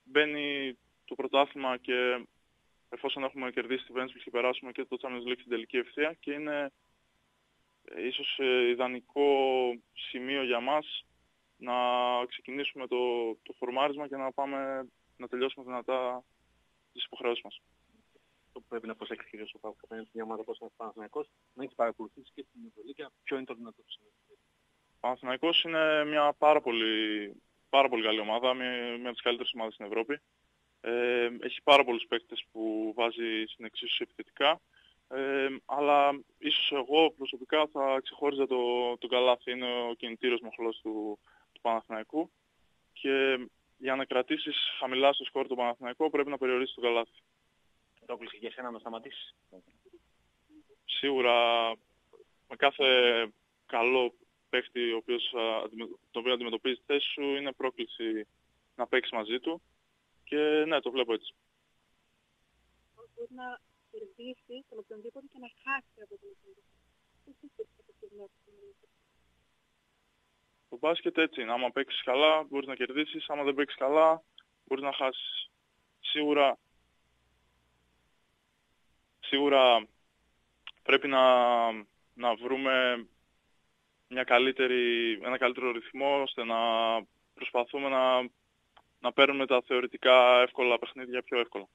μπαίνει το πρωτάθλημα και εφόσον έχουμε κερδίσει τη Ventspils και περάσουμε και το Champions League στην τελική ευθεία και είναι ε, ίσως ε, ιδανικό σημείο για μας να ξεκινήσουμε το, το φορμάρισμα και να πάμε να τελειώσουμε δυνατά τις υποχρεώσεις μας. Το που πρέπει να προσέξεις κυρίως ο Παύλος είναι μια ομάδα όπως ο Παναθηναϊκός, να έχεις παρακολουθήσει και στην Ευρωλίγια ποιο είναι το δυνατό του Ο Παναθηναϊκός είναι μια πάρα πολύ, πάρα πολύ καλή ομάδα, μια, μια από τις καλύτερες ομάδες στην Ευρώπη. Ε, έχει πάρα πολλούς παίκτες που βάζει στην εξίσωση επιθετικά. Ε, αλλά ίσως εγώ προσωπικά θα ξεχώριζα το, το καλάθι, είναι ο κινητήριος μοχλός του, του Παναθηναϊκού και για να κρατήσεις χαμηλά στο σκορ του Παναθηναϊκού πρέπει να περιορίσεις το καλάθι. Πρόκληση για εσένα να σταματήσεις. Σίγουρα με κάθε καλό παίχτη ο οποίος, το οποίο αντιμετωπίζεις τη θέση σου είναι πρόκληση να παίξεις μαζί του και ναι, το βλέπω έτσι. Μπορεί να κερδίσει τον οποιονδήποτε και να χάσει από τον οποιονδήποτε. Το μπάσκετ έτσι είναι. Άμα παίξεις καλά μπορείς να κερδίσεις, άμα δεν παίξεις καλά μπορείς να χάσεις. Σίγουρα, σίγουρα πρέπει να, να βρούμε μια καλύτερη, ένα καλύτερο ρυθμό ώστε να προσπαθούμε να να παίρνουμε τα θεωρητικά εύκολα παιχνίδια πιο εύκολα.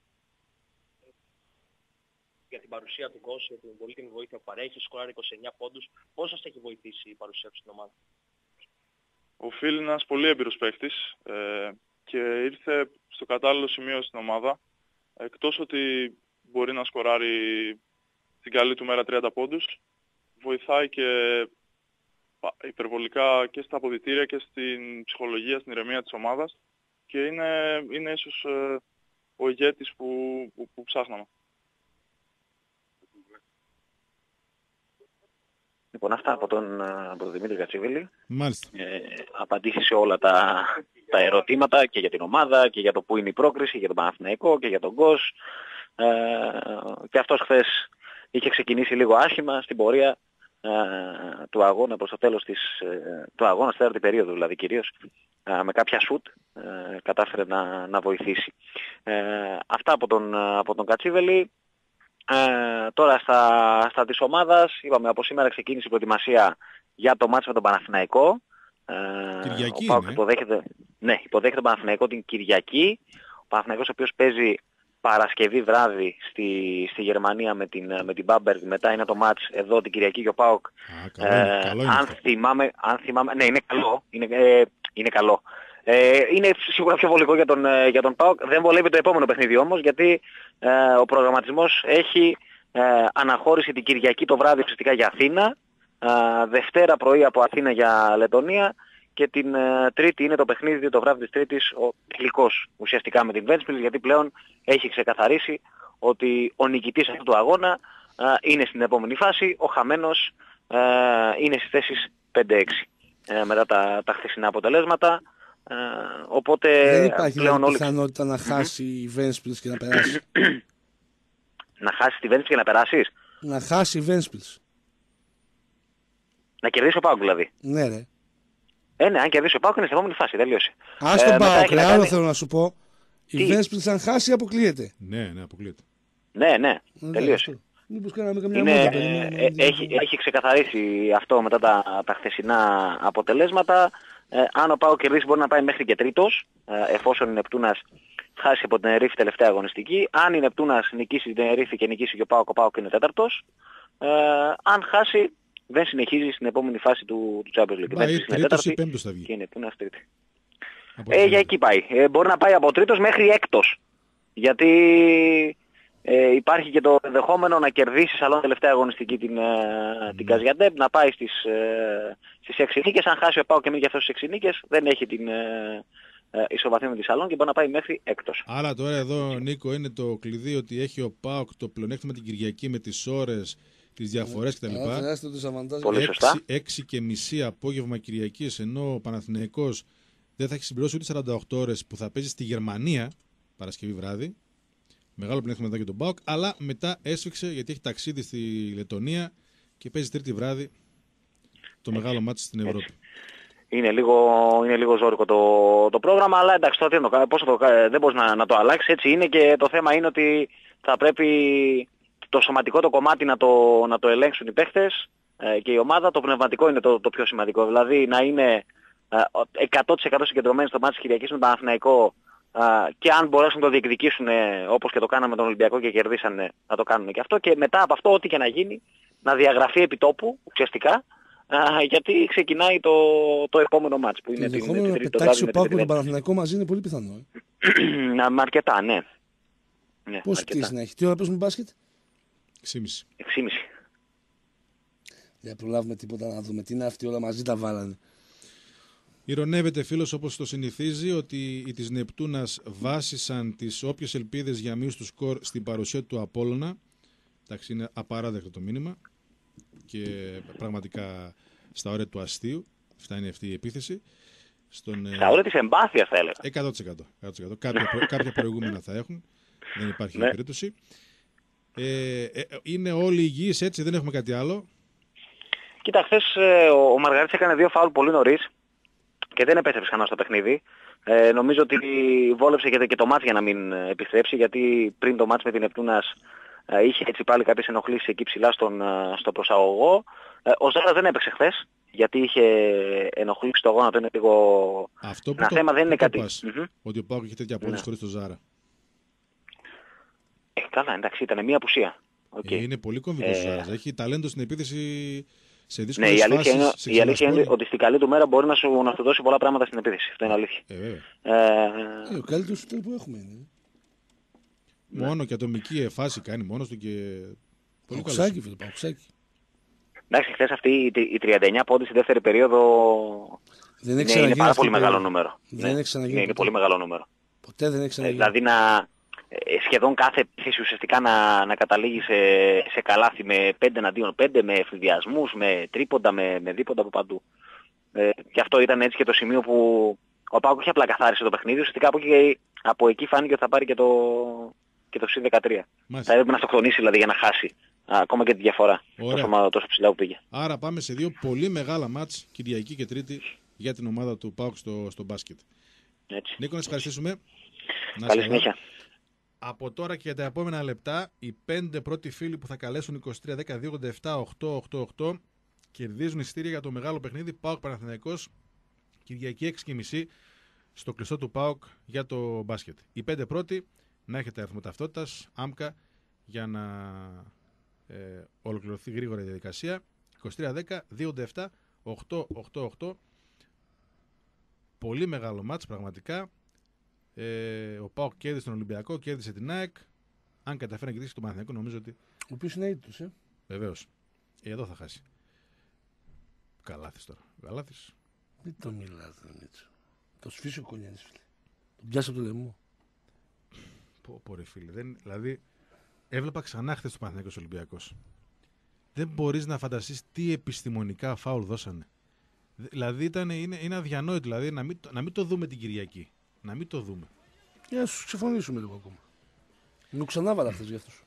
Για την παρουσία του Κώσου, για την πολύτιμη βοήθεια που παρέχει, σκοράρει 29 πόντους, πώς σας έχει βοηθήσει η παρουσία του στην ομάδα; Ο Φίλ είναι ένας πολύ έμπειρος παίχτης ε, και ήρθε στο κατάλληλο σημείο στην ομάδα. Εκτός ότι μπορεί να σκοράρει την καλή του μέρα 30 πόντους, βοηθάει και υπερβολικά και στα αποδητήρια και στην ψυχολογία, στην ηρεμία της ομάδας και είναι, είναι ίσως ε, ο ηγέτης που, που, που ψάχναμε. Λοιπόν, αυτά από τον, ε, από τον Δημήτρη Κατσίβελη. Μάλιστα. Ε, απαντήσει σε όλα τα, τα ερωτήματα και για την ομάδα και για το που είναι η πρόκριση, για τον Παναθηναϊκό και για τον ΚΟΣ. Ε, και αυτός χθες είχε ξεκινήσει λίγο άσχημα στην πορεία ε, του αγώνα προς το τέλος της, ε, του αγώνα στη τέταρτη περίοδο δηλαδή κυρίως ε, με κάποια σουτ ε, κατάφερε να, να βοηθήσει. Ε, αυτά από τον, από τον Κατσίβελη. Ε, τώρα στα, στα της ομάδας, είπαμε από σήμερα ξεκίνησε η προετοιμασία για το μάτς με τον Παναθηναϊκό. Ε, Κυριακή ο Πάοκ είναι, ε. υποδέχεται, ναι, υποδέχεται τον Παναθηναϊκό την Κυριακή. Ο Παναθηναϊκός ο οποίος παίζει Παρασκευή βράδυ στη, στη Γερμανία με την, με την Bamberg. Μετά είναι το μάτς εδώ την Κυριακή και ο Πάοκ. καλό είναι, καλό είναι αν, αυτό. θυμάμαι, αν θυμάμαι, ναι είναι καλό, είναι, ε, είναι καλό. Ε, είναι σίγουρα πιο βολικό για τον, ε, για τον ΠΑΟΚ. Δεν βολεύει το επόμενο παιχνίδι όμως γιατί ε, ο προγραμματισμός έχει ε, αναχώρηση την Κυριακή το βράδυ ουσιαστικά για Αθήνα, ε, Δευτέρα πρωί από Αθήνα για Λετωνία και την ε, Τρίτη είναι το παιχνίδι το βράδυ της Τρίτης ο τελικός ουσιαστικά με την Βένσπιλ γιατί πλέον έχει ξεκαθαρίσει ότι ο νικητής αυτού του αγώνα ε, είναι στην επόμενη φάση, ο χαμένος ε, είναι στις θέσεις 5-6 ε, μετά τα, τα χθεσινά αποτελέσματα. Ε, οπότε Δεν υπάρχει πλέον δηλαδή, όλοι πιθανότητα να χάσει η Βένσπιλς και να περάσει. να χάσει τη Βέννηση και να περάσεις; να χάσει η Βένσπιλς. Να κερδίσει ο Πάουκ δηλαδή. Ναι ρε. Ε, ναι, αν κερδίσει ο Πάουκ είναι στην επόμενη φάση, τελείωσε. Ας Ε, τον μετά πάω, έχει να άλλο κάνει- θέλω να σου πω. Η Τι; Βένσπιλς αν χάσει αποκλείεται. Ναι, ναι, αποκλείεται. Ναι, ναι, Ε, τελείωσε. αυτό. Μήπως κάναμε καμιά Είναι, μόδα, ε, περιμένουμε, ε, δεν έχει, έχει ξεκαθαρίσει αυτό μετά τα, τα χθεσινά αποτελέσματα. Ε, αν ο Πάο κερδίσει μπορεί να πάει μέχρι και τρίτος, ε, εφόσον η Νεπτούνας χάσει από την Ερήφη τελευταία αγωνιστική. Αν η Νεπτούνας νικήσει την Ερήφη και νικήσει και ο Πάο, ο Πάο είναι τέταρτος. Ε, αν χάσει δεν συνεχίζει στην επόμενη φάση του, του Champions League. Πάει Δεν είναι τρίτος τέταρτη ή πέμπτος θα βγει; και η Νεπτούνας τρίτη. Από Ε, ό,τι για εκεί πάει. Ε, μπορεί να πάει από τρίτος μέχρι έκτος. Γιατί ε, υπάρχει και το ενδεχόμενο να κερδίσει σαλόν τελευταία αγωνιστική την, ε, την Καζιαντέπ, να πάει στις, ε, στις 6 νίκες. Αν χάσει ο Πάο και μείνει για αυτές τις 6 νίκες, δεν έχει την ε, ε, ισοβαθμία με τη σαλόν και μπορεί να πάει μέχρι έκτος. Άρα τώρα εδώ, Νίκο, είναι το κλειδί ότι έχει ο ΠΑΟΚ το πλεονέκτημα την Κυριακή με τις ώρες, τις διαφορές κτλ. Α, τεράστιο το σαβαντάζ. Πολύ σωστά. 6 και μισή απόγευμα Κυριακής, ενώ ο Παναθηναϊκός δεν θα έχει συμπληρώσει ούτε 48 ώρες που θα παίζει στη Γερμανία, Παρασκευή βράδυ. Μεγάλο πλεονέκτημα εδώ για τον ΠΑΟΚ, αλλά μετά έσφιξε γιατί έχει ταξίδι στη Λετωνία και παίζει τρίτη βράδυ το μεγάλο μάτι στην Ευρώπη. Είναι λίγο, είναι λίγο ζώρικο το, το πρόγραμμα, αλλά εντάξει, τώρα τι να το κάνω, πώς θα το, κα- δεν μπορείς να, να το αλλάξεις, έτσι είναι και το θέμα είναι ότι θα πρέπει το σωματικό το κομμάτι να το, να το ελέγξουν οι παίχτες ε, και η ομάδα, το πνευματικό είναι το, το πιο σημαντικό, δηλαδή να είναι ε, 100% συγκεντρωμένοι στο μάτι της Κυριακής με τον Παναθηναϊκό ε, και αν μπορέσουν να το διεκδικήσουν ε, όπως και το κάναμε με τον Ολυμπιακό και κερδίσανε να το κάνουν και αυτό και μετά από αυτό ό,τι και να γίνει να διαγραφεί επί τόπου ουσιαστικά Α, γιατί ξεκινάει το, το επόμενο μάτς που Το είναι την, ενδεχόμενο την να Τρίτη το πετάξει ο βράδυ Πάουκ με με τον την Παναθηναϊκό μαζί είναι πολύ πιθανό. Ε. Τρίτη. Να, με αρκετά, ναι. ναι Πόση αρκετά. πτήση να έχει. Τι ώρα παίζουμε μπάσκετ; 6,5. 6,5. Δεν προλάβουμε τίποτα να δούμε. Τι είναι αυτοί όλα μαζί τα βάλανε. Ηρωνεύεται φίλος όπως το συνηθίζει ότι οι της Νεπτούνας βάσισαν τις όποιες ελπίδες για μείωση του σκορ στην παρουσία του Απόλλωνα. Εντάξει, είναι απαράδεκτο το μήνυμα και πραγματικά στα όρια του αστείου φτάνει αυτή η επίθεση. Στον, ε, Στα όρια της εμπάθειας θα έλεγα. 100%. 100%. Κάποια, προ- κάποια προηγούμενα θα έχουν. Δεν υπάρχει Ναι. περίπτωση. Ε, ε, είναι όλοι υγιείς έτσι, δεν έχουμε κάτι άλλο. Κοίτα, χθες ε, ο, ο Μαργαρίτης έκανε δύο φάουλ πολύ νωρίς και δεν επέστρεψε ξανά στο παιχνίδι. Ε, νομίζω ότι βόλεψε και, και το μάτς για να μην ε, επιστρέψει γιατί πριν το μάτς με την Νεπτούνας ε, είχε έτσι πάλι κάποιες ενοχλήσεις εκεί ψηλά στον, ε, στο προσαγωγό. Ε, ο Ζάρας δεν έπαιξε χθες γιατί είχε ενοχλήσει το γόνατο, είναι λίγο Αυτό που ένα το, θέμα, δεν είναι που το κάτι. πας, Μμμ. Ότι ο Πάουκ έχει τέτοια απόλυση Ναι. χωρίς το Ζάρα. Ε, καλά, εντάξει, ήταν μία απουσία. Οκ. Ε, είναι πολύ κομβικός ο Ε, Ζάρας. Έχει ταλέντο στην επίθεση σε Ναι, δύσκολες η αλήθεια, φάσεις. είναι, σε η αλήθεια είναι ξενασπόρη. ότι στην καλή του μέρα μπορεί να σου, να σου δώσει πολλά πράγματα στην επίθεση. Αυτό είναι αλήθεια. Ε, βέβαια. Ε, Ε, ο καλύτερος σουτέρ που έχουμε είναι. Μόνο και ατομική φάση κάνει μόνος του και... Πολύ καλός. Παουξάκι, φίλε, παουξάκι. εντάξει, χθες αυτή η, η 39 πόντι στη δεύτερη περίοδο Δεν είναι, έχει ξαναγίνει είναι πάρα αυτή πολύ η μεγάλο περίοδο. νούμερο. Δεν Ναι, έχει ξαναγίνει ναι, είναι ποτέ. πολύ μεγάλο νούμερο. Ποτέ δεν έχει Ε, ξαναγίνει. δηλαδή να, ε, σχεδόν κάθε επίθεση ουσιαστικά να, να καταλήγει σε, σε καλάθι με 5 εναντίον 5, με εφηδιασμούς, με τρίποντα, με, με δίποντα από παντού. Ε, και αυτό ήταν έτσι και το σημείο που ο Πάκος είχε απλά καθάρισε το παιχνίδι. Ουσιαστικά από εκεί, από εκεί φάνηκε ότι θα πάρει και το, και το C13. Θα έπρεπε να αυτοκτονήσει δηλαδή για να χάσει α, ακόμα και τη διαφορά. Ωραία. Τόσο, μα- τόσο ψηλά που πήγε. Άρα πάμε σε δύο πολύ μεγάλα μάτς, Κυριακή και Τρίτη, για την ομάδα του ΠΑΟΚ στο, στο μπάσκετ. Έτσι. Νίκο, να σε ευχαριστήσουμε. Να είσαι Καλή καλά. συνέχεια. Από τώρα και για τα επόμενα λεπτά, οι πέντε πρώτοι φίλοι που θα καλέσουν 23, 10, 2, 7, 8, 8, 8 κερδίζουν εισιτήρια για το μεγάλο παιχνίδι ΠΑΟΚ Παναθηναϊκός Κυριακή 6.30 στο κλειστό του ΠΑΟΚ για το μπάσκετ. Οι πέντε πρώτοι να έχετε αριθμό ταυτότητας, άμκα, για να ε, ολοκληρωθεί γρήγορα η διαδικασία. 23, 10, 2, 7, 8, 8, 8. Πολύ μεγάλο μάτς πραγματικά. Ε, ο Πάοκ κέρδισε τον Ολυμπιακό, κέρδισε την ΑΕΚ. Αν καταφέρει να κερδίσει τον Παναθηναϊκό, νομίζω ότι Ο οποίος είναι ήττος, ε. βεβαίως. εδώ θα χάσει. Καλάθι τώρα. Καλάθι. Δεν το μιλάς, ρε Μίτσο. Το σφίσει ο Κονιάνης, φίλε. Τον πιάσε από το λαιμό. Πω, πω, ρε φίλε. Δεν, δηλαδή, έβλεπα ξανά χθες το Παναθηναϊκός Ολυμπιακός. Δεν μπορείς να φανταστείς τι επιστημονικά φάουλ δώσανε. Δε- Δηλαδή ήταν, είναι, είναι αδιανόητο δηλαδή, να, μην, το- να μην το δούμε την Κυριακή. Να μην το δούμε. Για να σου ξεφωνήσουμε λίγο ακόμα. Μου ξανά βάλα αυτές για αυτούς.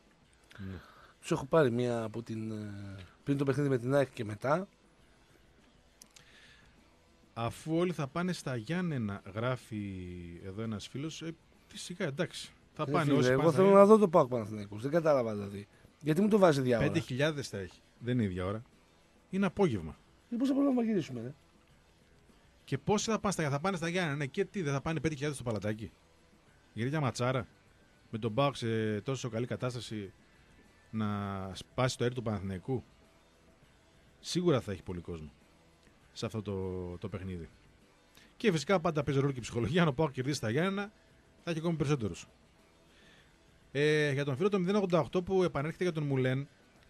Ναι. Τους έχω πάρει μία από την... ε, πριν το παιχνίδι με την ΑΕΚ και μετά. Αφού όλοι θα πάνε στα Γιάννενα, γράφει εδώ ένας φίλος. Ε, φυσικά εντάξει. Θα Ρε πάνε φίλε, όσοι εγώ πάνε. θέλω να δω το Πάοκ Παναθηναϊκός. Δεν κατάλαβα δηλαδή. Γιατί μου το βάζει διάφορα. 5.000 θα έχει. Δεν είναι η ίδια ώρα. Είναι απόγευμα. Ε, Πώς θα μπορούμε να γυρίσουμε, ρε; Και πόσοι θα πάνε στα, θα πάνε στα Γιάννενα, ναι, και τι, δεν θα πάνε 5.000 στο παλατάκι. Γιατί για ματσάρα. Με τον Πάοξ σε τόσο καλή κατάσταση να σπάσει το αέρι του Παναθηναϊκού. Σίγουρα θα έχει πολύ κόσμο σε αυτό το, το παιχνίδι. Και φυσικά πάντα παίζει ρόλο και η ψυχολογία. Αν ο Πάοκ κερδίσει τα Γιάννενα, θα έχει ακόμη περισσότερους. Ε, για τον φίλο το 088 που επανέρχεται για τον Μουλέν,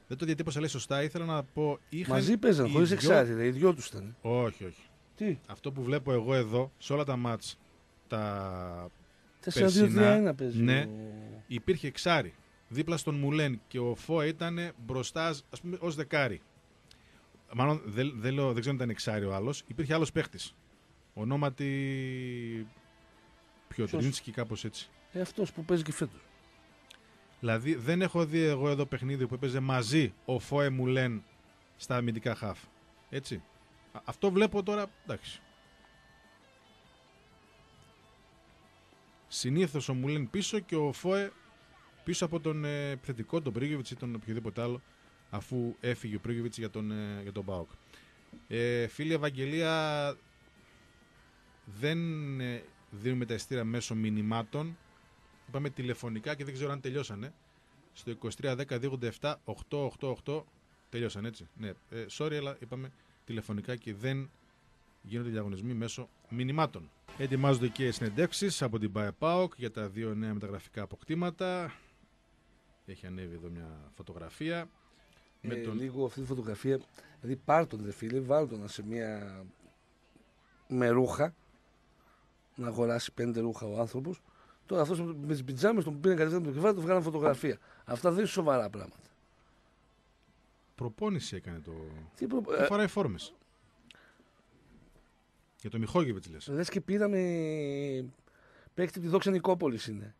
δεν το διατύπωσα λέει σωστά. Ήθελα να πω. Είχαν Μαζί παίζαν, οι χωρίς δυο- εξάρτητα. Οι δυο τους ήταν. Όχι, όχι. Τι; Αυτό που βλέπω εγώ εδώ, σε όλα τα μάτς, τα 4-2-3-1 περσινά, παίζει ναι, ο- υπήρχε εξάρι. Δίπλα στον Μουλέν και ο Φω ήταν μπροστά, ας πούμε, ως δεκάρι. Μάλλον δεν, δεν, λέω, δεν ξέρω αν ήταν εξάρι ο άλλος. Υπήρχε άλλος παίχτης. Ονόματι Πιοτρίνσκι, κάπως έτσι. Ε, αυτός που παίζει και φέτος. Δηλαδή δεν έχω δει εγώ εδώ παιχνίδι που έπαιζε μαζί ο Φόε Μουλέν στα αμυντικά χαφ. Έτσι. Α- Αυτό βλέπω τώρα, εντάξει. Συνήθως ο Μουλέν πίσω και ο Φόε πίσω από τον ε, επιθετικό, τον Πρίγιοβιτς ή τον οποιοδήποτε άλλο, αφού έφυγε ο Πρίγιοβιτς για τον, ε, για τον Μπάουκ. Ε, φίλη Ευαγγελία, δεν ε, δίνουμε τα εστία μέσω μηνυμάτων. Είπαμε τηλεφωνικά και δεν ξέρω αν τελειώσανε. Στο 2310 888 τελειώσαν έτσι. Ναι, ε, sorry, αλλά είπαμε τηλεφωνικά και δεν γίνονται διαγωνισμοί μέσω μηνυμάτων. Ετοιμάζονται και συνεντεύξεις από την ΠΑΕΠΑΟΚ για τα δύο νέα μεταγραφικά αποκτήματα. Έχει ανέβει εδώ μια φωτογραφία. Ε, Λίγο αυτή τη φωτογραφία. Δηλαδή πάρ τον ρε φίλε, βάλ τον σε μια με ρούχα. Να αγοράσει πέντε ρούχα ο άνθρωπος. Τώρα αυτός με τις πιτζάμες τον πήρε κατευθείαν το κεφάλι του βγάλαν φωτογραφία. Αυτά δεν είναι σοβαρά πράγματα. Προπόνηση έκανε το. Τι προ- Δεν ε, φοράει φόρμες. Για το Μιχόγεβιτς λες. Λες και πήραμε παίκτη από τη δόξα Νικόπολης είναι.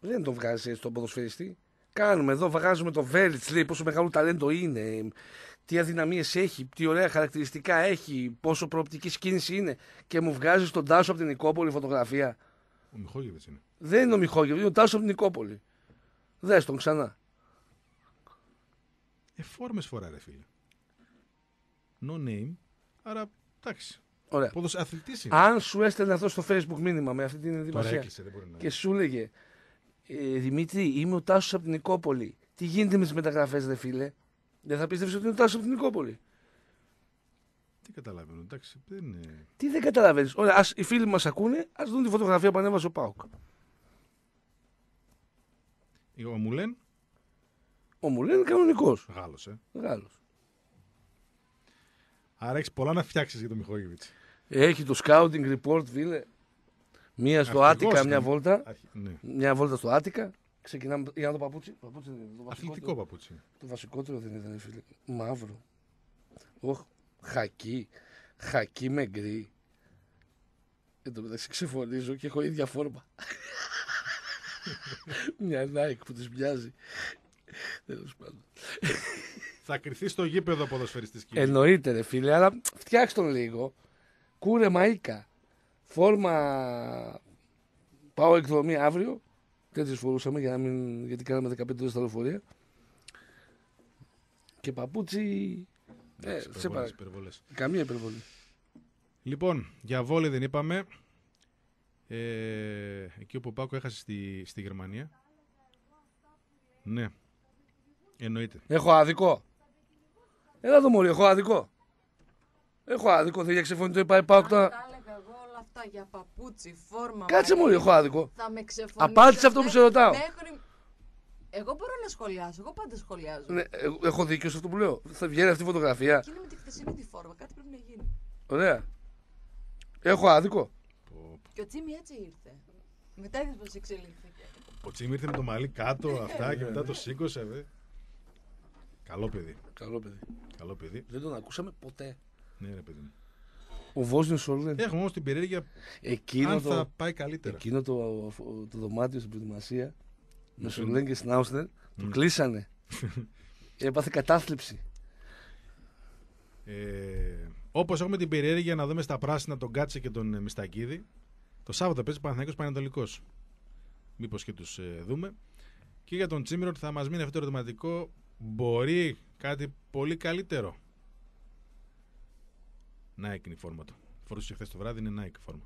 Δεν τον βγάζει έτσι τον ποδοσφαιριστή. Κάνουμε εδώ, βγάζουμε το Βέλιτς, λέει πόσο μεγάλο ταλέντο είναι, τι αδυναμίες έχει, τι ωραία χαρακτηριστικά έχει, πόσο προοπτική κίνηση είναι και μου βγάζει τον Τάσο από την Νικόπολη φωτογραφία. Ο Μιχόγεβιτς είναι. Δεν είναι ο Μιχόγεβιτς, είναι ο Τάσο από την Νικόπολη. Δες τον ξανά. Ε, φόρμε φορά, ρε φίλε. No name. Άρα, εντάξει. Ωραία. Πόδος αθλητής είναι. Αν σου έστελνε αυτό στο facebook μήνυμα με αυτή την Τώρα ενδυμασία έκλεισε, δεν μπορεί να και σου έλεγε ε, Δημήτρη, είμαι ο Τάσος από την Νικόπολη. Τι γίνεται με τις μεταγραφές, ρε φίλε; Δεν θα πίστευε ότι είναι ο Τάσος από την Νικόπολη; Τι καταλαβαίνω, εντάξει. Δεν είναι... Τι δεν καταλαβαίνεις; Ωραία, ας, οι φίλοι μας ακούνε, ας δουν τη φωτογραφία που ανέβασε ο Πάουκ. Ο Μουλέν, Ο μου λένε κανονικός. Γάλλος, ε. Μεγάλος. Άρα έχεις πολλά να φτιάξεις για τον Μιχόγεβιτς. Έχει το scouting report, φίλε. Μία στο Αρχηγός Άτικα, μια ήταν. βόλτα. Αρχι- ναι. Μια βόλτα στο Άτικα. Ξεκινάμε. Για να το παπούτσι. παπούτσι δεν είναι, το Αθλητικό βασικότερο. παπούτσι. Το βασικότερο δεν ήταν, φίλε. Μαύρο. Οχ, χακί. Χακί με γκρι. Εν τω μεταξύ ξεφωνίζω και έχω ίδια φόρμα. Μια Nike που της μοιάζει. Τέλος πάντων. Θα κρυθεί στο γήπεδο ποδοσφαιριστής κύριε. Εννοείται ρε φίλε, αλλά φτιάξτε τον λίγο. Κούρε μαΐκα. Φόρμα πάω εκδρομή αύριο. Τέτοιες φορούσαμε για να μην... γιατί κάναμε 15 ώρες στα λεωφορεία. Και παπούτσι... Ε, Εντάξει, σε υπερβολές, παρακαλώ. υπερβολές. Καμία υπερβολή. Λοιπόν, για βόλη δεν είπαμε. Ε, εκεί όπου ο Πάκο έχασε στη, στη Γερμανία. Ναι. Εννοείται. Έχω άδικο. Έλα εδώ μωρή, έχω άδικο. Έχω άδικο, δεν για ξεφωνητό είπα, πάω τώρα. Τα έλεγα εγώ όλα αυτά για παπούτσι, φόρμα. Κάτσε μαλλί. μωρή, έχω άδικο. Θα με ξεφωνήσει. Απάντησε αυτό που σε ρωτάω. Μέχρι... Εγώ μπορώ να σχολιάσω. Εγώ πάντα σχολιάζω. Ναι, ε, έχω δίκιο σε αυτό που λέω. Θα βγαίνει αυτή η φωτογραφία. Και είναι με τη χθεσινή τη φόρμα. Κάτι πρέπει να γίνει. Ωραία. Έχω άδικο. Και ο Τσίμι έτσι ήρθε. Μετά είδες πώς εξελίχθηκε. Ο Τσίμι ήρθε με το μαλλί κάτω αυτά και μετά το σήκωσε. Δε. Καλό παιδί. Καλό παιδί. Καλό παιδί. Δεν τον ακούσαμε ποτέ. Ναι, ρε παιδί. μου. Ο Βόσνιος Σόλεν. Έχουμε όμως την περιέργεια Εκείνο αν το, θα πάει καλύτερα. Εκείνο το, το δωμάτιο στην προετοιμασία με σου- Σολέν και Σνάουσνερ το Μμ. κλείσανε. Έπαθε κατάθλιψη. Ε, Όπως έχουμε την περιέργεια να δούμε στα πράσινα τον Κάτσε και τον ε, Μιστακίδη, το Σάββατο παίζει Παναθηναϊκός Πανετολικός. Μήπως και τους δούμε. Και για τον Τσίμηρο θα μας μείνει αυτό το ερωτηματικό. Μπορεί κάτι πολύ καλύτερο. Nike είναι η φόρμα του. Φορούσε χθες το βράδυ, είναι Nike φόρμα.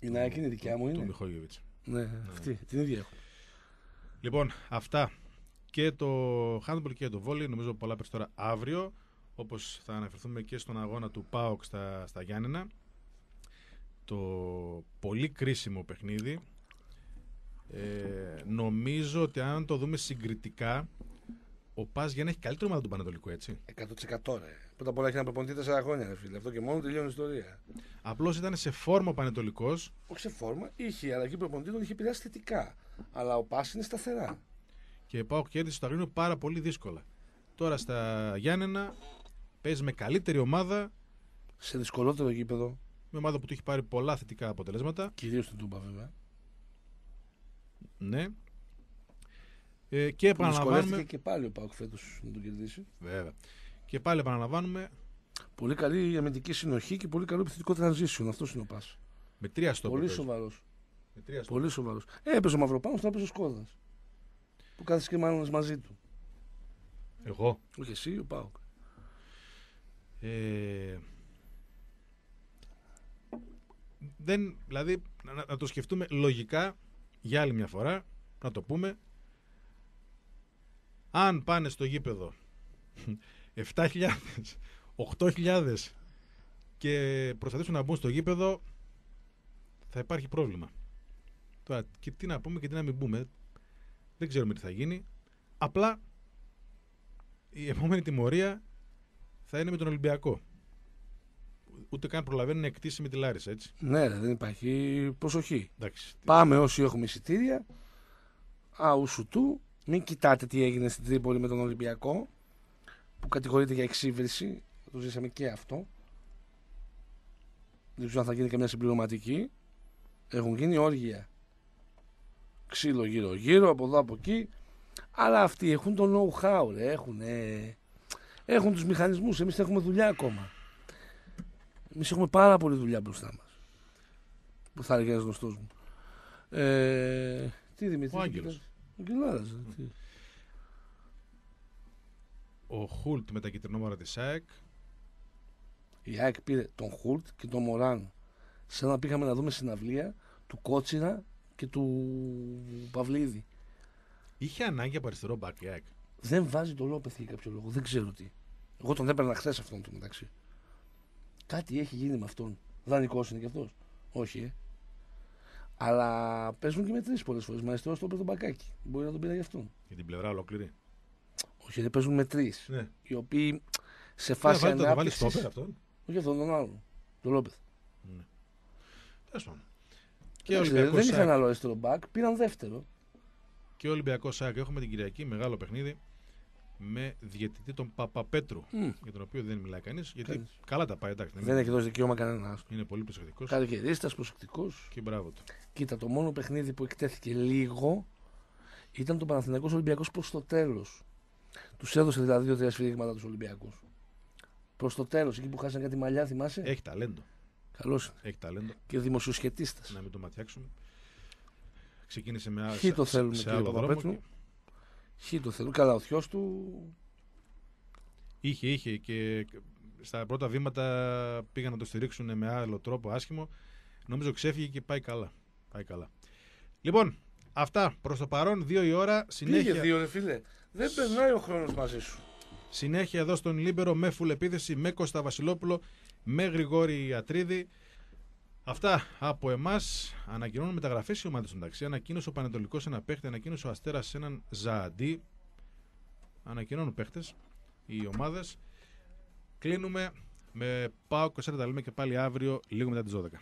Η Nike είναι δικιά μου, Του είναι. Μιχόγεβιτς. Ναι, αυτή, την ίδια έχω. Λοιπόν, αυτά και το handball και το volley. Νομίζω πολλά περισσότερα αύριο. Όπως θα αναφερθούμε και στον αγώνα του ΠΑΟΚ στα, στα Γιάννενα. Το πολύ κρίσιμο παιχνίδι. Ε, νομίζω ότι αν το δούμε συγκριτικά, ο Πας Γιάννη έχει καλύτερη ομάδα του Πανατολικού, έτσι. 100% ρε. Πρώτα απ' όλα έχει να προπονηθεί 4 χρόνια, ρε φίλε. Αυτό και μόνο τελειώνει η ιστορία. Απλώς ήταν σε φόρμα ο Πανετολικός Όχι σε φόρμα, είχε η αλλαγή προπονητή, τον είχε επηρεάσει θετικά. Αλλά ο Πας είναι σταθερά. και ο ΠΑΟΚ κέρδισε στο Αγρίνιο πάρα πολύ δύσκολα. Τώρα στα Γιάννενα παίζει με καλύτερη ομάδα, Σε δυσκολότερο γήπεδο, με ομάδα που του έχει πάρει πολλά θετικά αποτελέσματα. κυρίως στην Τούμπα βέβαια. Ναι. Ε, και Που επαναλαμβάνουμε. δυσκολεύτηκε και πάλι ο Πάουκ φέτος να τον κερδίσει. Βέβαια. Και πάλι επαναλαμβάνουμε Πολύ καλή αμυντική συνοχή και πολύ καλό επιθετικό transition. Αυτός είναι ο Πας. με τρία στο Πολύ σοβαρός. Με τρία στο Πολύ σοβαρός. Ε, έπαιζε ο Μαυροπάνος, τώρα έπαιζε ο Σκόδας. Που κάθεσε και μάλλον μαζί του. Εγώ. Όχι εσύ, ο Πάουκ. Ε, δεν, δηλαδή, να, να το σκεφτούμε λογικά για άλλη μια φορά, να το πούμε. Αν πάνε στο γήπεδο 7.000, 8.000 και προσπαθήσουν να μπουν στο γήπεδο, θα υπάρχει πρόβλημα. Τώρα, και τι να πούμε και τι να μην πούμε. Δεν ξέρουμε τι θα γίνει. Απλά η επόμενη τιμωρία θα είναι με τον Ολυμπιακό. Ούτε καν προλαβαίνουν να εκτίσει με τη Λάρισα, έτσι. Ναι, ρε, δεν υπάρχει προσοχή. Εντάξει. Πάμε όσοι έχουμε εισιτήρια. Αούσου του. Μην κοιτάτε τι έγινε στην Τρίπολη με τον Ολυμπιακό που κατηγορείται για εξύβριση. Το ζήσαμε και αυτό. Δεν ξέρω αν θα γίνει καμιά συμπληρωματική. Έχουν γίνει όργια. Ξύλο γύρω-γύρω, από εδώ από εκεί. Αλλά αυτοί έχουν το know-how, ρε. Έχουν, έχουν τους μηχανισμούς. Εμείς έχουμε δουλειά ακόμα. Εμείς έχουμε πάρα πολλή δουλειά μπροστά μας. Που θα έλεγε ένας γνωστός μου. Ε, τι Δημήτρη. Ο τι Άγγελος. Κοιτάς; Ο Αγγελάρας, ε, τι. Ο Χούλτ με τα κυτρινόμαρα της ΣΑΕΚ. Η ΑΕΚ πήρε τον Χουλτ και τον Μωράν. Σαν να πήγαμε να δούμε συναυλία του Κότσιρα και του Παυλίδη. Είχε ανάγκη από αριστερό μπακ η ΑΕΚ. Δεν βάζει το Λόπεθ για κάποιο λόγο. Δεν ξέρω τι. Εγώ τον έπαιρνα χθες αυτόν του μεταξύ. Κάτι έχει γίνει με αυτόν. Δανεικός είναι κι αυτός. Όχι, ε. Αλλά παίζουν και με τρει πολλές φορές. Μα αριστερό στο τον μπακάκι. Μπορεί να τον πήρα γι' αυτόν. Για την πλευρά ολόκληρη. Όχι, δεν παίζουν με τρει. Ναι. Οι οποίοι σε Θα φάση βάλει, θα το βάλεις ανάπτυξης... στόπερ αυτόν. Όχι αυτόν τον άλλον. Τον Λόπεθ. Τέλος πάντων. Και Εντάξει, Ολυμπιακός δεν είχαν ΣΑΚ. άλλο αριστερό μπακ, πήραν δεύτερο. Και Ολυμπιακός ΣΑΚ έχουμε την Κυριακή μεγάλο παιχνίδι με διαιτητή τον Παπαπέτρου. Μμ. Για τον οποίο δεν μιλάει κανείς. Γιατί Κανείς. καλά τα πάει, εντάξει. Δεν έχει δώσει δικαίωμα κανένα. Είναι πολύ προσεκτικός. Καριερίστα, προσεκτικός. Και μπράβο του. Κοίτα, το μόνο παιχνίδι που εκτέθηκε λίγο ήταν το Παναθηναϊκός Ολυμπιακός προς το τέλος. Τους έδωσε δηλαδή δύο-τρία σφυρίγματα τους Ολυμπιακούς. Προς το τέλος, εκεί που χάσαν κάτι μαλλιά, θυμάσαι; Έχει ταλέντο. Καλώς είναι. Έχει ταλέντο. Και δημοσιοσχετίστας. Να μην το ματιάξουμε. Ξεκίνησε με, Χ το θέλουμε σε κύριε άλλο δρόμο. Παπαπέτρου. και Χ το θέλουμε. Καλά, ο θειός του Είχε, είχε και στα πρώτα βήματα πήγαν να το στηρίξουν με άλλο τρόπο άσχημο. Νομίζω ξέφυγε και πάει καλά. Πάει καλά. Λοιπόν, αυτά προς το παρόν, δύο η ώρα. Συνέχεια, πήγε δύο ρε φίλε. Δεν περνάει ο χρόνος μαζί σου. συνέχεια εδώ στον Λίμπερο με full επίθεση, με Κώστα Βασιλόπουλο, με Γρηγόρη Ιατρίδη. Αυτά από εμάς. Ανακοινώνουν μεταγραφές οι ομάδες εντάξει. Ανακοίνωσε ο Πανετολικός ένα παίχτη, ανακοίνωσε ο Αστέρας έναν Ζαντί. Ανακοινώνουν παίχτες οι ομάδες. Κλείνουμε με πάω 24 τα λέμε και πάλι αύριο λίγο μετά τις 12.